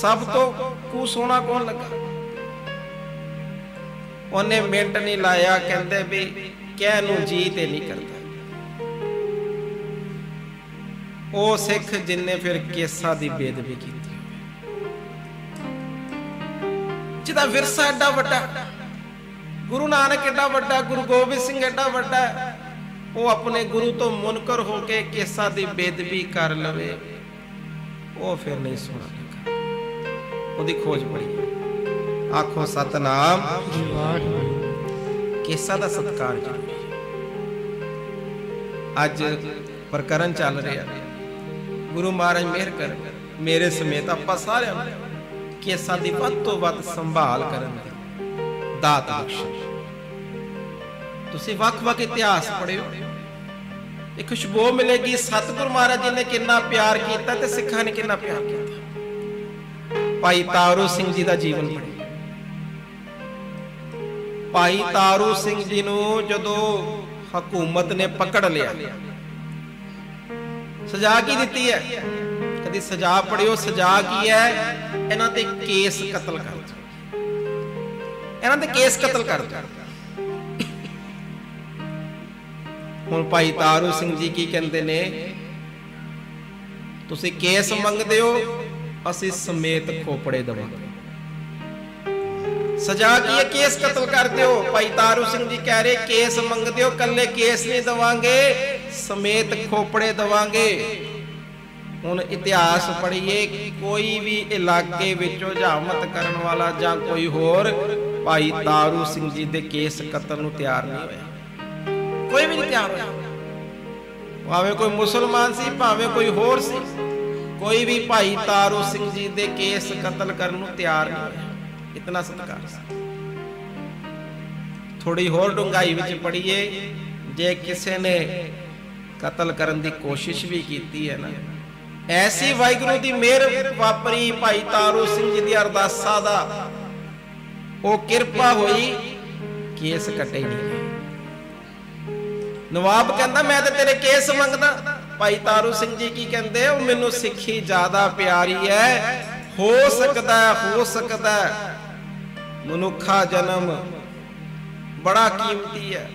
ਸਭ ਤੋਂ ਕੂ ਸੋਹਣਾ ਕੌਣ ਲੱਗਾ? ਉਹਨੇ ਮਿੰਟ ਨਹੀਂ ਲਾਇਆ, ਕਹਿੰਦੇ ਵੀ ਕਹਿ ਨੂੰ ਜੀ ਤੇ ਨਹੀਂ ਕਰਦਾ। ਉਹ ਸਿੱਖ ਜਿੰਨੇ ਫਿਰ ਕੇਸਾਂ ਦੀ ਬੇਦਬੀ ਕੀਤੀ। ਜਿਹਦਾ ਵਿਰਸਾ ਐਡਾ ਵੱਡਾ, ਗੁਰੂ ਨਾਨਕ ਐਡਾ ਵੱਡਾ, ਗੁਰੂ ਗੋਬਿੰਦ ਸਿੰਘ ਐਡਾ ਵੱਡਾ, ਉਹ ਆਪਣੇ ਗੁਰੂ ਤੋਂ ਮੁਨਕਰ ਹੋ ਕੇ ਕੇਸਾਂ ਦੀ ਬੇਦਬੀ ਕਰ ਲਵੇ, ਉਹ ਫਿਰ ਨਹੀਂ ਸੁਣਾ ਲੱਗਾ। ਉਹਦੀ ਖੋਜ ਬੜੀ ਆਖੋ ਸਤਨਾਮ। ਕੇਸਾ ਦਾ ਸਤਕਾਰ ਜੀ। ਅੱਜ ਪ੍ਰਕਰਨ ਚੱਲ ਰਿਹਾ। ਗੁਰੂ ਮਹਾਰਾਜ ਮਿਹਰ ਕਰ ਮੇਰੇ ਸਮੇਤ ਆਪਾਂ ਸਾਰਿਆਂ ਨੂੰ ਕੇਸਾਂ ਦੀ ਵੱਧ ਤੋਂ ਵੱਧ ਸੰਭਾਲ ਕਰਨ ਦੀ ਦਾਤ ਬਖਸ਼। ਤੁਸੀਂ ਵੱਖ-ਵੱਖ ਇਤਿਹਾਸ ਪੜ੍ਹਿਓ। ਇੱਕ ਖੁਸ਼ਬੂ ਮਿਲੇਗੀ ਸਤਿਗੁਰ ਮਹਾਰਾਜ ਜੀ ਨੇ ਕਿੰਨਾ ਪਿਆਰ ਕੀਤਾ ਤੇ ਸਿੱਖਾਂ ਨੇ ਕਿੰਨਾ ਪਿਆਰ ਕੀਤਾ। ਭਾਈ ਤਾਰੂ ਸਿੰਘ ਜੀ ਦਾ ਜੀਵਨ ਪੜ੍ਹਿਓ। ਭਾਈ ਤਾਰੂ ਸਿੰਘ ਜੀ ਨੂੰ ਜਦੋਂ ਹਕੂਮਤ ਨੇ ਪਕੜ ਲਿਆ। ਸਜ਼ਾ ਕੀ ਦਿੱਤੀ ਹੈ? ਕਦੀ ਸਜ਼ਾ ਪੜਿਓ, ਸਜ਼ਾ ਕੀ ਹੈ? ਇਹਨਾਂ ਤੇ ਕੇਸ ਕਤਲ ਕਰ ਇਹਨਾਂ ਤੇ ਕੇਸ ਕਤਲ ਕਰ ਹੁਣ ਭਾਈ ਤਾਰੂ ਸਿੰਘ ਜੀ ਕੀ ਕਹਿੰਦੇ ਨੇ? ਤੁਸੀਂ ਕੇਸ ਮੰਗਦੇ ਹੋ, ਅਸੀਂ ਸਮੇਤ ਖੋਪੜੇ ਦਵਾਂਗੇ। ਸਜ਼ਾ ਕੀ ਹੈ? ਕੇਸ ਕਤਲ ਕਰ ਦਿਓ। ਭਾਈ ਤਾਰੂ ਸਿੰਘ ਜੀ ਕਹਿ ਰਹੇ ਕੇਸ ਮੰਗਦੇ ਹੋ ਕੱਲੇ ਕੇਸ ਨਹੀਂ ਦਵਾਂਗੇ ਸਮੇਤ ਖੋਪੜੇ ਦਵਾਂਗੇ। ਹੁਣ ਇਤਿਹਾਸ ਪੜ੍ਹੀਏ ਕੋਈ ਵੀ ਇਲਾਕੇ ਵਿੱਚੋਂ ਹਜਾਮਤ ਕਰਨ ਵਾਲਾ ਜਾਂ ਕੋਈ ਹੋਰ ਭਾਈ ਤਾਰੂ ਸਿੰਘ ਜੀ ਦੇ ਕੇਸ ਕਤਲ ਨੂੰ ਤਿਆਰ ਨਹੀਂ ਹੋਇਆ। ਕੋਈ ਵੀ ਨਹੀਂ ਤਿਆਰ ਹੋਇਆ। ਭਾਵੇਂ ਕੋਈ ਮੁਸਲਮਾਨ ਸੀ ਭਾਵੇਂ ਕੋਈ ਹੋਰ ਸੀ ਕੋਈ ਵੀ ਭਾਈ ਤਾਰੂ ਸਿੰਘ ਜੀ ਦੇ ਕੇਸ ਕਤਲ ਕਰਨ ਨੂੰ ਤਿਆਰ ਨਹੀਂ ਹੋਇਆ। ਇਤਨਾ ਸਤਿਕਾਰ ਥੋੜੀ ਹੋਰ ਡੁੰਗਾਈ ਵਿੱਚ ਪੜੀਏ ਜੇ ਕਿਸੇ ਨੇ ਕਤਲ ਕਰਨ ਦੀ ਕੋਸ਼ਿਸ਼ ਵੀ ਕੀਤੀ ਹੈ ਨਾ ਐਸੀ ਵਾਹਿਗੁਰੂ ਦੀ ਮਿਹਰ ਵਾਪਰੀ ਭਾਈ ਤਾਰੂ ਸਿੰਘ ਜੀ ਦੀ ਅਰਦਾਸਾਂ ਦਾ ਉਹ ਕਿਰਪਾ ਹੋਈ ਕੇਸ ਕੱਟੇ ਨਹੀਂ ਨਵਾਬ ਕਹਿੰਦਾ ਮੈਂ ਤੇ ਤੇਰੇ ਕੇਸ ਮੰਗਦਾ ਭਾਈ ਤਾਰੂ ਸਿੰਘ ਜੀ ਕੀ ਕਹਿੰਦੇ ਉਹ ਮੈਨੂੰ ਸਿੱਖੀ ਜ਼ਿਆਦਾ ਪਿਆਰੀ ਹੈ ਹੋ ਸਕਦਾ ਹੋ ਸਕਦਾ ਮਨੁੱਖਾ ਜਨਮ ਬੜਾ ਕੀਮਤੀ ਹੈ।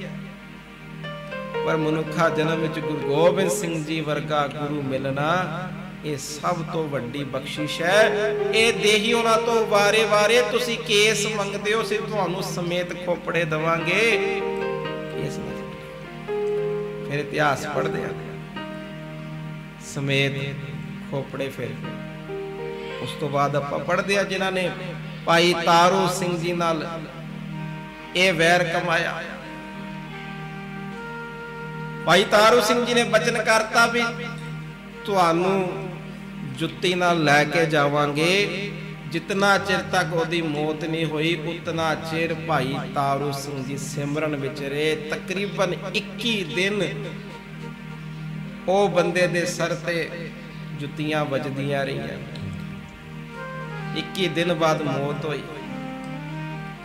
ਪਰ ਮਨੁੱਖਾ ਜਨਮ ਵਿੱਚ ਗੁਰੂ ਗੋਬਿੰਦ ਸਿੰਘ ਜੀ ਵਰਗਾ ਗੁਰੂ ਮਿਲਣਾ ਇਹ ਸਭ ਤੋਂ ਵੱਡੀ ਬਖਸ਼ਿਸ਼ ਹੈ। ਇਹ ਦੇਹੀ ਉਹਨਾਂ ਤੋਂ ਵਾਰੇ-ਵਾਰੇ ਤੁਸੀਂ ਕੇਸ ਮੰਗਦੇ ਹੋ, ਅਸੀਂ ਤੁਹਾਨੂੰ ਸਮੇਤ ਖੋਪੜੇ ਦਵਾਂਗੇ। ਕੇਸ ਫਿਰ ਇਤਿਹਾਸ ਪੜ੍ਹਦੇ ਆ। ਸਮੇਤ ਖੋਪੜੇ ਫਿਰ। ਉਸ ਤੋਂ ਬਾਅਦ ਆਪਾਂ ਪੜ੍ਹਦੇ ਆ ਜਿਨ੍ਹਾਂ ਨੇ ਭਾਈ ਤਾਰੂ ਸਿੰਘ ਜੀ ਨਾਲ ਇਹ ਵੈਰ ਕਮਾਇਆ। ਭਾਈ ਤਾਰੂ ਸਿੰਘ ਜੀ ਨੇ ਬਚਨ ਕਰਤਾ ਵੀ ਤੁਹਾਨੂੰ ਜੁੱਤੀ ਨਾਲ ਲੈ ਕੇ ਜਾਵਾਂਗੇ। ਜਿਤਨਾ ਚਿਰ ਤੱਕ ਉਹਦੀ ਮੌਤ ਨਹੀਂ ਹੋਈ, ਉਤਨਾ ਚਿਰ ਭਾਈ ਤਾਰੂ ਸਿੰਘ ਜੀ ਸਿਮਰਨ ਵਿੱਚ ਰਹੇ। ਤਕਰੀਬਨ 21 ਦਿਨ ਉਹ ਬੰਦੇ ਦੇ ਸਰ ਤੇ ਜੁੱਤੀਆਂ ਵੱਜਦੀਆਂ ਰਹੀਆਂ। 21 ਦਿਨ ਬਾਅਦ ਮੌਤ ਹੋਈ।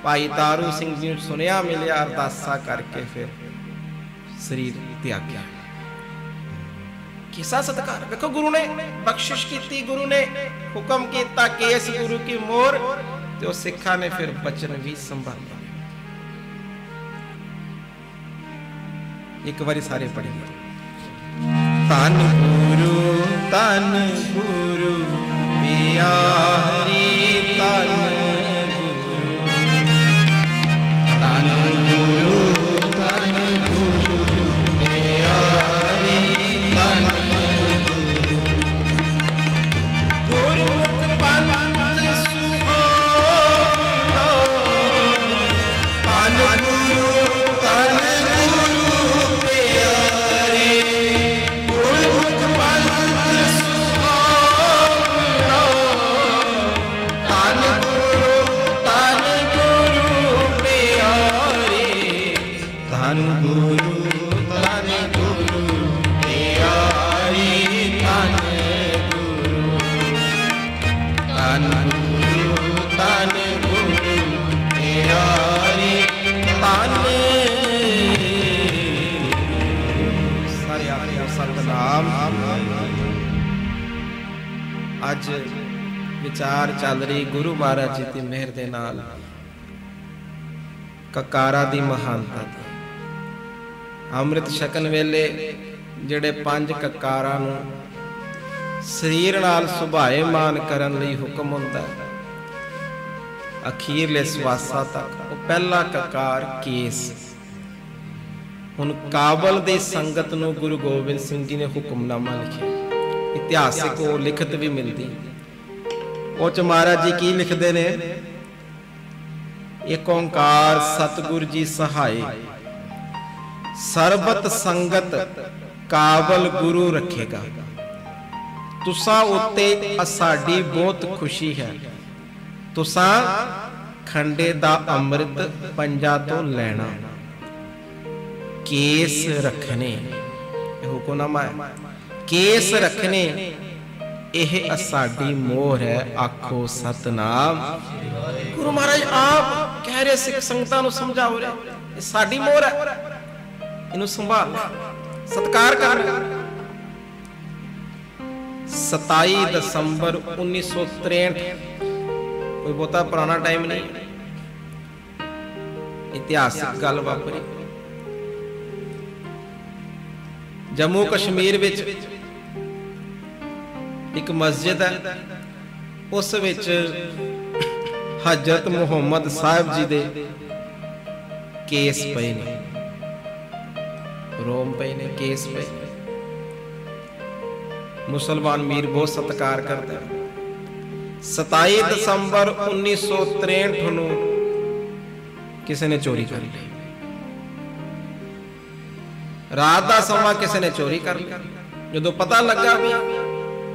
ਭਾਈ ਤਾਰੂ ਸਿੰਘ ਜੀ ਨੂੰ ਸੁਨੇਹਾ ਮਿਲਿਆ ਅਰਦਾਸਾ ਕਰਕੇ ਫਿਰ ਸਰੀਰ ਤਿਆਗਿਆ ਕਿਸਾ ਸਤਕਾਰ? ਵੇਖੋ ਗੁਰੂ ਨੇ ਬਖਸ਼ਿਸ਼ ਕੀਤੀ, ਗੁਰੂ ਨੇ ਹੁਕਮ ਕੀਤਾ ਕੇਸ ਗੁਰੂ ਕੀ ਮੋਰ ਤੇ ਉਹ ਸਿੱਖਾਂ ਨੇ ਫਿਰ ਬਚਨ ਵੀ ਸੰਭਾਲਿਆ। ਇੱਕ ਵਾਰੀ ਸਾਰੇ ਪੜ੍ਹੀਏ ਧੰਨ ਗੁਰੂ ਧੰਨ ਗੁਰੂ, ਪਿਆਰੀ ਤਨ ਤਨ ਗੁਰੂ ਪਿਆਰੀ ਤਨ। ਸਾਰੇ ਆਖਿਆ ਸਤਨਾਮ। ਅੱਜ ਵਿਚਾਰ ਚੱਲ ਰਹੀ ਗੁਰੂ ਮਹਾਰਾਜ ਜੀ ਦੀ ਮਿਹਰ ਦੇ ਨਾਲ ਕਕਾਰਾ ਦੀ ਮਹਾਨਤਾ ਦੀ। ਅੰਮ੍ਰਿਤ ਛਕਣ ਵੇਲੇ ਜਿਹੜੇ ਪੰਜ ਕਕਾਰਾਂ ਨੂੰ ਸਰੀਰ ਨਾਲ ਸੁਭਾਏਮਾਨ ਕਰਨ ਲਈ ਹੁਕਮ ਹੁੰਦਾ ਹੈ। ਅਖੀਰਲੇ ਸਵਾਸਾ ਤੱਕ। ਉਹ ਪਹਿਲਾ ਕਕਾਰ ਕੇਸ। ਹੁਣ ਕਾਬਲ ਦੀ ਸੰਗਤ ਨੂੰ ਗੁਰੂ ਗੋਬਿੰਦ ਸਿੰਘ ਜੀ ਨੇ ਹੁਕਮਨਾਮਾ ਲਿਖਿਆ। ਇਤਿਹਾਸਿਕ ਉਹ ਲਿਖਤ ਵੀ ਮਿਲਦੀ। ਉਹ ਚ ਮਹਾਰਾਜ ਜੀ ਕੀ ਲਿਖਦੇ ਨੇ? ਏਕ ਓੰਕਾਰ ਸਤਿਗੁਰ ਜੀ ਸਹਾਈ। ਸਰਬਤ ਸੰਗਤ ਕਾਬਲ ਗੁਰੂ ਰੱਖੇਗਾ। ਤੁਸਾਂ ਉੱਤੇ ਸਾਡੀ ਬਹੁਤ ਖੁਸ਼ੀ ਹੈ। ਤੁਸਾਂ ਖੰਡੇ ਦਾ ਅੰਮ੍ਰਿਤ ਪੰਜਾ ਤੋਂ ਲੈਣਾ। ਕੇਸ ਰੱਖਣੇ, ਇਹ ਹੁਕਮਨਾਮਾ ਹੈ। ਕੇਸ ਰੱਖਣੇ, ਇਹ ਸਾਡੀ ਮੋਹਰ ਹੈ, ਆਖੋ ਸਤਨਾਮ। ਗੁਰੂ ਮਹਾਰਾਜ ਆਪ ਕਹਿ ਰਹੇ ਸਿੱਖ ਸੰਗਤਾਂ ਨੂੰ ਸਮਝਾਓ ਰਹੇ ਇਹ ਸਾਡੀ ਮੋਹਰ ਹੈ। ਇਹਨੂੰ ਸੰਭਾਲ, ਸਤਕਾਰ ਕਰ। 27 ਦਸੰਬਰ 1963 ਕੋਈ ਬਹੁਤਾ ਪੁਰਾਣਾ ਟਾਈਮ ਨਹੀਂ। ਇਤਿਹਾਸਿਕ ਗੱਲ ਵਾਪਰੀ। ਜੰਮੂ ਕਸ਼ਮੀਰ ਵਿੱਚ ਇੱਕ ਮਸਜਿਦ ਹੈ। ਉਸ ਵਿੱਚ ਹਜ਼ਰਤ ਮੁਹੰਮਦ ਸਾਹਿਬ ਜੀ ਦੇ ਕੇਸ ਪਏ ਨੇ। ਰੋਮ ਪਏ ਨੇ, ਕੇਸ ਪਏ। ਮੁਸਲਮਾਨ ਮੀਰ ਬਹੁਤ ਸਤਿਕਾਰ ਕਰਦਾ ਹਨ 27 ਦਸੰਬਰ 1963 ਨੂੰ ਕਿਸੇ ਨੇ ਚੋਰੀ ਕਰ ਲਈ। ਰਾਤ ਦਾ ਸਮਾਂ ਕਿਸੇ ਨੇ ਚੋਰੀ ਕਰ ਲਿਆ। ਜਦੋਂ ਪਤਾ ਲੱਗਾ ਵੀ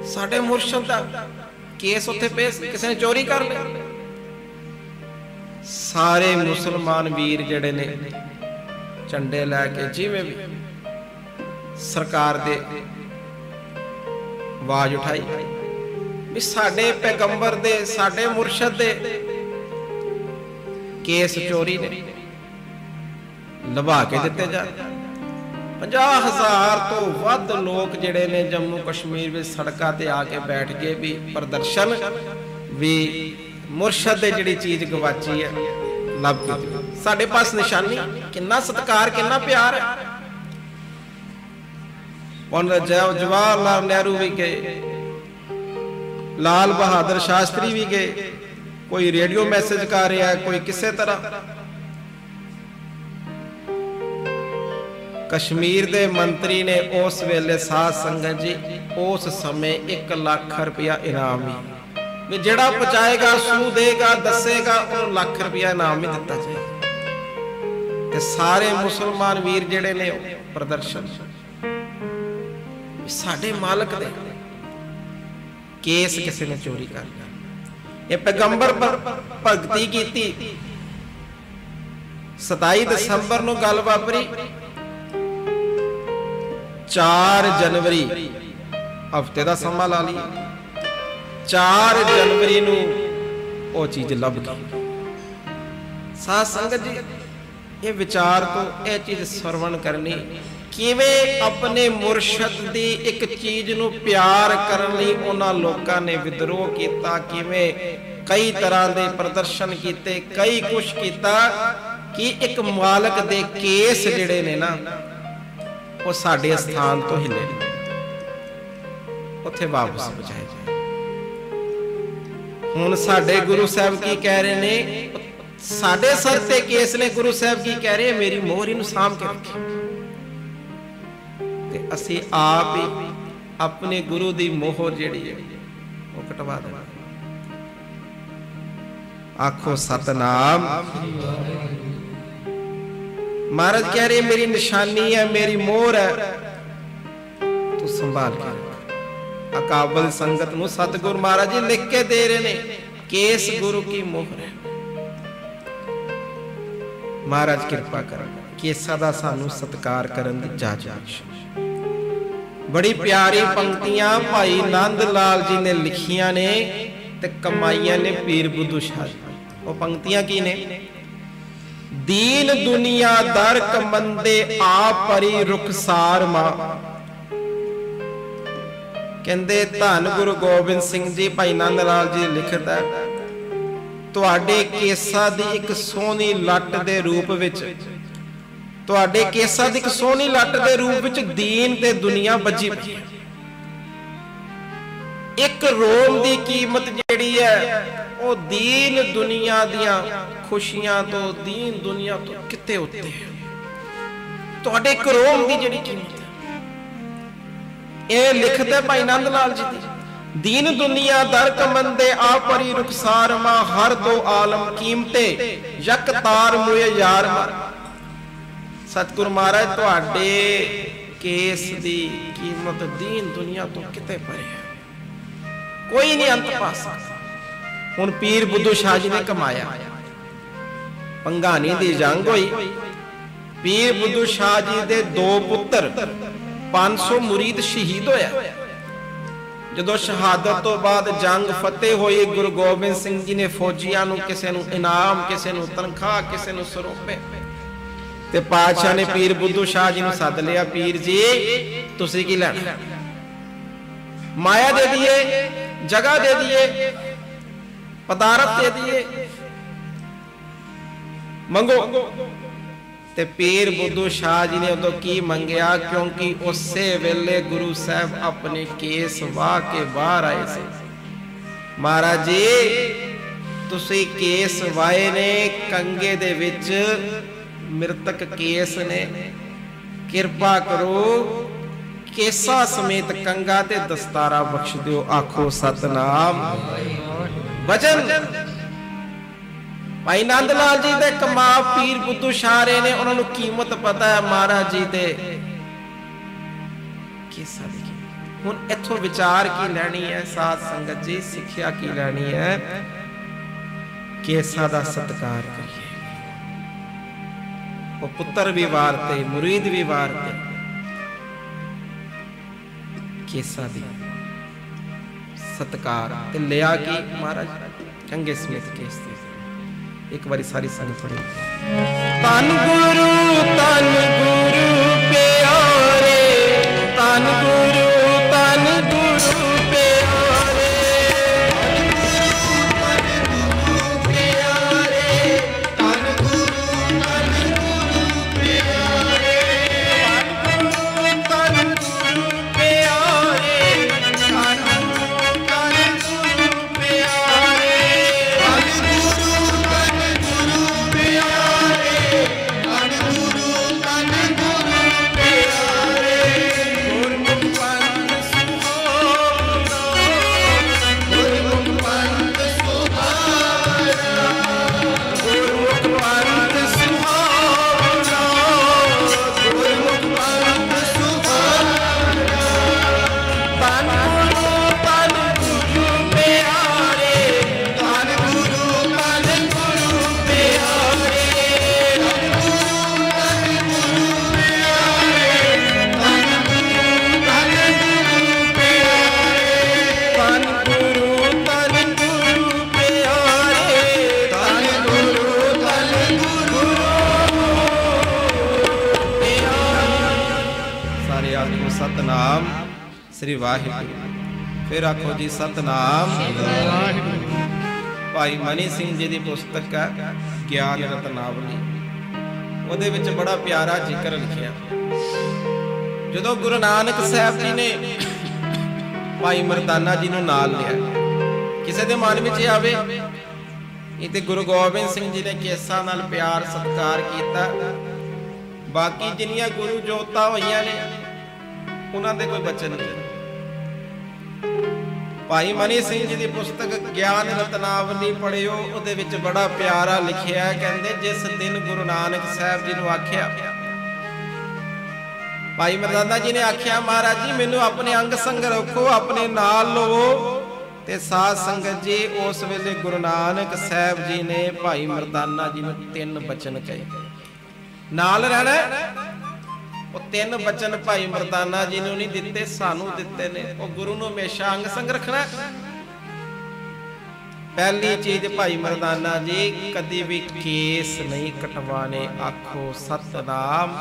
ਸਾਡੇ ਮੁਰਸ਼ਦ ਦਾ ਕੇਸ ਉੱਥੇ ਪੇਸ਼ ਕਿਸੇ ਨੇ ਚੋਰੀ ਕਰ ਲਿਆ। ਸਾਰੇ ਮੁਸਲਮਾਨ ਵੀਰ ਜਿਹੜੇ ਨੇ, ਝੰਡੇ ਲੈ ਕੇ ਜਿਵੇਂ ਵੀ ਸਰਕਾਰ ਦੇ ਆਵਾਜ਼ ਉਠਾਈ। ਵੀ ਸਾਡੇ ਪੈਗੰਬਰ ਦੇ, ਸਾਡੇ ਮੁਰਸ਼ਦ ਦੇ ਕੇਸ ਚੋਰੀ ਨੇ। ਲਵਾ ਕੇ ਦਿੱਤੇ ਜਾ। 50000 ਤੋਂ ਵੱਧ ਲੋਕ ਜਿਹੜੇ ਨੇ ਜੰਮੂ ਕਸ਼ਮੀਰ ਵਿੱਚ ਸੜਕਾਂ ਤੇ ਆ ਕੇ ਬੈਠ ਗਏ ਵੀ ਪ੍ਰਦਰਸ਼ਨ ਵੀ ਮੁਰਸ਼ਦ ਦੇ ਜਿਹੜੀ ਚੀਜ਼ ਗਵਾਚੀ ਹੈ, ਲੱਭ ਕੇ ਸਾਡੇ ਪਾਸ ਨਿਸ਼ਾਨੀ, ਕਿੰਨਾ ਸਤਿਕਾਰ, ਕਿੰਨਾ ਪਿਆਰ ਹੈ। ਪੰਡਤ ਜਵਾਹਰ ਲਾਲ ਨਹਿਰੂ ਵੀ ਗਏ। ਲਾਲ ਬਹਾਦਰ ਸ਼ਾਸਤਰੀ ਵੀ ਗਏ। ਕੋਈ ਰੇਡੀਓ ਮੈਸੇਜ ਕਰ ਰਿਹਾ, ਕੋਈ ਕਿਸੇ ਤਰ੍ਹਾਂ। ਕਸ਼ਮੀਰ ਦੇ ਮੰਤਰੀ ਨੇ ਉਸ ਵੇਲੇ ਸਾਧ ਸੰਗਤ ਜੀ, ਉਸ ਸਮੇਂ 1 ਲੱਖ ਰੁਪਇਆ ਇਨਾਮ ਵੀ। ਵੀ ਜਿਹੜਾ ਪਹੁੰਚਾਏਗਾ ਸੂ ਦੇਗਾ, ਦੱਸੇਗਾ, ਉਹ ਲੱਖ ਰੁਪਇਆ ਇਨਾਮ ਹੀ ਦਿੱਤਾ ਜਾਏ। ਤੇ ਸਾਰੇ ਮੁਸਲਮਾਨ ਵੀਰ ਜਿਹੜੇ ਨੇ ਪ੍ਰਦਰਸ਼ਨ। ਸਾਡੇ ਮਾਲਕ ਦੇ ਕੇਸ ਕਿਸੇ ਨੇ ਚੋਰੀ ਕਰ ਲਿਆ। ਇਹ ਪੈਗੰਬਰ ਭਗਤੀ ਕੀਤੀ। 27 ਦਸੰਬਰ ਨੂੰ ਗੱਲ ਵਾਪਰੀ। 4 ਜਨਵਰੀ, ਹਫ਼ਤੇ ਦਾ ਸਮਾਂ ਲਾ ਲਈ 4 ਜਨਵਰੀ ਨੂੰ ਉਹ ਚੀਜ਼ ਲੱਭ ਗਈ। ਸਾਧ ਸੰਗਤ ਜੀ, ਇਹ ਵਿਚਾਰ ਤੋਂ ਇਹ ਚੀਜ਼ ਸਰਵਣ ਕਰਨੀ ਕਿਵੇਂ ਆਪਣੇ ਮੁਰਸ਼ਦ ਦੀ ਇੱਕ ਚੀਜ਼ ਨੂੰ ਪਿਆਰ ਕਰਨ ਲਈ ਉਹਨਾਂ ਲੋਕਾਂ ਨੇ ਵਿਦਰੋਹ ਕੀਤਾ, ਕਿਵੇਂ ਕਈ ਤਰ੍ਹਾਂ ਦੇ ਪ੍ਰਦਰਸ਼ਨ ਕੀਤੇ, ਕਈ ਕੁਝ ਕੀਤਾ ਕਿ ਇੱਕ ਮਾਲਕ ਦੇ ਕੇਸ ਜਿਹੜੇ ਨੇ ਨਾ, ਉਹ ਸਾਡੇ ਸਥਾਨ ਤੋਂ ਹਿੱਲੇ ਉੱਥੇ ਵਾਪਸ ਪਹੁੰਚਾਏ ਜਾਏ। ਹੁਣ ਸਾਡੇ ਗੁਰੂ ਸਾਹਿਬ ਕੀ ਕਹਿ ਰਹੇ ਨੇ? ਸਾਡੇ ਸਰ ਤੇ ਕੇਸ ਨੇ, ਗੁਰੂ ਸਾਹਿਬ ਕੀ ਕਹਿ ਰਹੇ? ਮੇਰੀ ਮੋਹਰੀ ਨੂੰ ਸਾਂਭ ਕੇ ਰੱਖੀ। ਤੇ ਅਸੀਂ ਆਪ ਹੀ ਆਪਣੇ ਗੁਰੂ ਦੀ ਮੋਹਰ ਜਿਹੜੀ ਹੈ, ਉਹ ਕਟਵਾ ਦੇਣਾ। ਆਖੋ, ਸਤਨਾਮ। ਮਹਾਰਾਜ ਕਹਿ ਰਹੇ, ਮੇਰੀ ਨਿਸ਼ਾਨੀ ਹੈ, ਮੇਰੀ ਮੋਹਰ ਹੈ। ਤੂੰ ਸੰਭਾਲ ਕੇ ਅਕਾਬਲ ਸੰਗਤ ਨੂੰ ਸਤਿਗੁਰ ਮਹਾਰਾਜ ਜੀ ਲਿਖ ਕੇ ਦੇ ਰਹੇ ਨੇ, ਕੇਸ ਗੁਰੂ ਕੀ ਮੋਹਰ ਹੈ? ਮਹਾਰਾਜ ਕਿਰਪਾ ਕਰਨ, ਕੇਸਾਂ ਦਾ ਸਾਨੂੰ ਸਤਿਕਾਰ ਕਰਨ ਦੀ ਜਾਚ ਬਖਸ਼ੇ ਬੜੀ ਪਿਆਰੀ ਪੰਕਤੀਆਂ ਭਾਈ ਨੰਦ ਲਾਲ ਜੀ ਨੇ ਲਿਖੀਆਂ ਨੇ ਤੇ ਕਮਾਈਆਂ ਨੇ ਪੀਰ ਬੁੱਧੂ ਸ਼ਾਹ ਉਹ ਪੰਕਤੀਆਂ ਕੀ ਨੇ? ਦੀਨ ਦੁਨੀਆ ਦਰ ਕਮੰਦੇ ਆਪ ਪਰੀ ਰੁਖਸਾਰ ਮਾ। ਕਹਿੰਦੇ ਧੰਨ ਗੁਰੂ ਗੋਬਿੰਦ ਸਿੰਘ ਜੀ, ਭਾਈ ਨੰਦ ਲਾਲ ਜੀ ਲਿਖਦਾ, ਤੁਹਾਡੇ ਕੇਸਾਂ ਦੀ ਇੱਕ ਸੋਹਣੀ ਲੱਟ ਦੇ ਰੂਪ ਵਿੱਚ ਤੁਹਾਡੇ ਕੇਸਾਂ ਦੀ ਇੱਕ ਸੋਹਣੀ ਲੱਟ ਦੇ ਰੂਪ ਵਿੱਚ ਦੀਨ ਤੇ ਦੁਨੀਆ ਵੱਜੀ ਪਈ। ਇੱਕ ਰੋਮ ਦੀ ਕੀਮਤ ਜਿਹੜੀ ਹੈ, ਉਹ ਦੀਨ ਦੁਨੀਆ ਦੀਆਂ ਖੁਸ਼ੀਆਂ ਤੋਂ, ਦੀਨ ਦੁਨੀਆ ਤੋਂ ਕਿਤੇ ਉੱਤੇ ਹੈ। ਤੁਹਾਡੇ ਇੱਕ ਰੋਮ ਦੀ ਜਿਹੜੀ ਕੀਮਤ ਹੈ, ਇਹ ਲਿਖਦੇ ਭਾਈ ਨੰਦ ਲਾਲ ਜੀ ਦੀ, ਦੀਨ ਦੁਨੀਆ ਦਰ ਕਮੰਦੇ ਆ ਪਰੀ ਰੁਖਸਾਰ ਹਰ ਦੋ ਆਲਮ ਕੀਮਤੇ, ਯਕ ਤਾਰ ਮੁਏ ਯਾਰ ਮਾ ਸਤਿਗੁਰ ਮਹਾਰਾਜ, ਤੁਹਾਡੇ ਕੇਸ ਦੀ ਕੀਮਤ ਦੀਨ ਦੁਨੀਆ ਤੋਂ ਕਿਤੇ ਪਰੇ ਹੈ ਕੋਈ ਨਹੀਂ ਅੰਤ ਪਾ ਸਕਦਾ। ਹੁਣ ਪੀਰ ਬੁੱਧੂ ਸ਼ਾਹ ਜੀ ਨੇ ਕਮਾਇਆ। ਪੰਗਾਨੀ ਦੀ ਜੰਗ ਹੋਈ। ਪੀਰ ਬੁੱਧੂ ਸ਼ਾਹ ਜੀ ਦੇ ਦੋ ਪੁੱਤਰ 500 ਮੁਰੀਦ ਸ਼ਹੀਦ ਹੋਇਆ। ਜਦੋਂ ਸ਼ਹਾਦਤ ਤੋਂ ਬਾਅਦ ਜੰਗ ਫਤਿਹ ਹੋਈ, ਗੁਰੂ ਗੋਬਿੰਦ ਸਿੰਘ ਜੀ ਨੇ ਫੌਜੀਆਂ ਨੂੰ ਕਿਸੇ ਨੂੰ ਇਨਾਮ, ਕਿਸੇ ਨੂੰ ਤਨਖਾਹ, ਕਿਸੇ ਨੂੰ ਸਰੋਪੇ ਤੇ ਪਾਤਸ਼ਾਹ ਨੇ ਪੀਰ ਬੁੱਧੂ ਸ਼ਾਹ ਜੀ ਨੂੰ ਸੱਦ ਲਿਆ। ਪੀਰ ਜੀ, ਤੁਸੀਂ ਕੀ ਲੈਣਾ? ਮਾਇਆ ਦੇ ਦਈਏ ਜਗ੍ਹਾ ਦੇ ਦਈਏ ਪਦਾਰਥ ਦੇ ਦਈਏ ਮੰਗੋ। ਤੇ ਪੀਰ ਬੁੱਧੂ ਸ਼ਾਹ ਜੀ ਨੇ ਉਦੋਂ ਕੀ ਮੰਗਿਆ? ਕਿਉਂਕਿ ਉਸੇ ਵੇਲੇ ਗੁਰੂ ਸਾਹਿਬ ਆਪਣੇ ਕੇਸ ਵਾਹ ਕੇ ਬਾਹਰ ਆਏ ਸੀ। ਮਹਾਰਾਜ ਜੀ, ਤੁਸੀਂ ਕੇਸ ਵਾਏ ਨੇ, ਕੰਗੇ ਦੇ ਵਿੱਚ ਮ੍ਰਿਤਕ ਕੇਸ ਨੇ। ਕਿਰਪਾ ਕਰੋ, ਕੇਸਾ ਸਮੇਤ ਕੰਗਾ ਤੇ ਦਸਤਾਰਾ ਬਖਸ਼ ਦਿਓ, ਆਖੋ ਸਤਨਾਮ। ਵਚਨ ਭਾਈ ਨੰਦ ਲਾਲ ਜੀ ਦੇ ਕਮਾ ਪੀਰ ਬੁੱਧੂ ਸ਼ਾਰੇ ਨੇ ਉਹਨਾਂ ਨੂੰ ਕੀਮਤ ਪਤਾ ਹੈ ਮਹਾਰਾਜ ਜੀ ਦੇ ਕੇਸਾ ਦੀ ਹੁਣ ਇੱਥੋਂ ਵਿਚਾਰ ਕੀ ਲੈਣੀ ਹੈ? ਸਾਧ ਸੰਗਤ ਜੀ, ਸਿੱਖਿਆ ਕੀ ਲੈਣੀ ਹੈ? ਕੇਸਾ ਦਾ ਸਤਕਾਰ ਕਰੀਏ ਉਹ ਪੁੱਤਰ ਵੀ ਵਾਰਤੇ ਮੁਰੀਦ ਵੀ ਵਾਰਤੇ ਕੇਸਾ ਦੀ ਸਤਕਾਰ ਤੇ ਲਿਆ ਕੀ ਮਹਾਰਾਜ? ਚੰਗੇ ਸਮੇਤ ਕੇਸ ਦੀ। ਇੱਕ ਵਾਰੀ ਸਾਰੀ ਸੰਗਤ ਪੜ੍ਹੋ। ਤਨ ਗੁਰੂ ਤਨ ਗੁਰੂ ਪਿਆਰੇ ਤਨ ਗੁਰੂ ਵਾਹਿਗੁਰੂ। ਫਿਰ ਆਖੋ ਜੀ, ਸਤਨਾਮ। ਭਾਈ ਮਨੀ ਸਿੰਘ ਜੀ ਦੀ ਪੁਸਤਕ ਹੈ ਗਿਆਨ ਰਤਨਾਵਲੀ। ਉਹਦੇ ਵਿੱਚ ਬੜਾ ਪਿਆਰਾ ਜ਼ਿਕਰ ਲਿਖਿਆ। ਜਦੋਂ ਗੁਰੂ ਨਾਨਕ ਸਾਹਿਬ ਜੀ ਨੇ ਭਾਈ ਮਰਦਾਨਾ ਜੀ ਨੂੰ ਨਾਲ ਲਿਆ, ਕਿਸੇ ਦੇ ਮਨ ਵਿੱਚ ਆਵੇ, ਇਹ ਤੇ ਗੁਰੂ ਗੋਬਿੰਦ ਸਿੰਘ ਜੀ ਨੇ ਕੇਸਾਂ ਨਾਲ ਪਿਆਰ, ਸਤਿਕਾਰ ਕੀਤਾ। ਬਾਕੀ ਜਿੰਨੀਆਂ ਗੁਰੂ ਜੋਤਾਂ ਹੋਈਆਂ ਨੇ, ਉਹਨਾਂ ਦੇ ਕੋਈ ਬਚਨ ਨਹੀਂ। ਭਾਈ ਮਨੀ ਸਿੰਘ ਜੀ ਦੀ ਪੁਸਤਕ ਗਿਆਨ ਰਤਨਾਵਲੀ ਪੜਿਓ ਉਹਦੇ ਵਿੱਚ ਬੜਾ ਪਿਆਰਾ ਲਿਖਿਆ ਕਹਿੰਦੇ ਜਿਸ ਦਿਨ ਗੁਰੂ ਨਾਨਕ ਸਾਹਿਬ ਜੀ ਨੂੰ ਆਖਿਆ। ਭਾਈ ਮਰਦਾਨਾ ਜੀ ਨੇ ਆਖਿਆ, ਮਹਾਰਾਜ ਜੀ, ਮੈਨੂੰ ਆਪਣੇ ਅੰਗ ਸੰਗ ਰੱਖੋ, ਆਪਣੇ ਨਾਲ ਲਵੋ। ਤੇ ਸਾਧ ਸੰਗਤ ਜੀ, ਉਸ ਵੇਲੇ ਗੁਰੂ ਨਾਨਕ ਸਾਹਿਬ ਜੀ ਨੇ ਭਾਈ ਮਰਦਾਨਾ ਜੀ ਨੂੰ ਤਿੰਨ ਬਚਨ ਕਹੇ। ਨਾਲ ਰਹਿਣਾ ਉਹ ਤਿੰਨ ਬਚਨ ਭਾਈ ਮਰਦਾਨਾ ਜੀ ਨੂੰ ਨਹੀਂ ਦਿੱਤੇ, ਸਾਨੂੰ ਦਿੱਤੇ ਨੇ। ਉਹ ਗੁਰੂ ਨੂੰ ਹਮੇਸ਼ਾ ਅੰਗ ਸੰਗ ਰੱਖਣਾ। ਪਹਿਲੀ ਚੀਜ਼ ਭਾਈ ਮਰਦਾਨਾ ਜੀ, ਕਦੀ ਵੀ ਕੇਸ ਨਹੀਂ ਕਟਵਾਣੇ ਆਖੋ ਸਤਨਾਮ।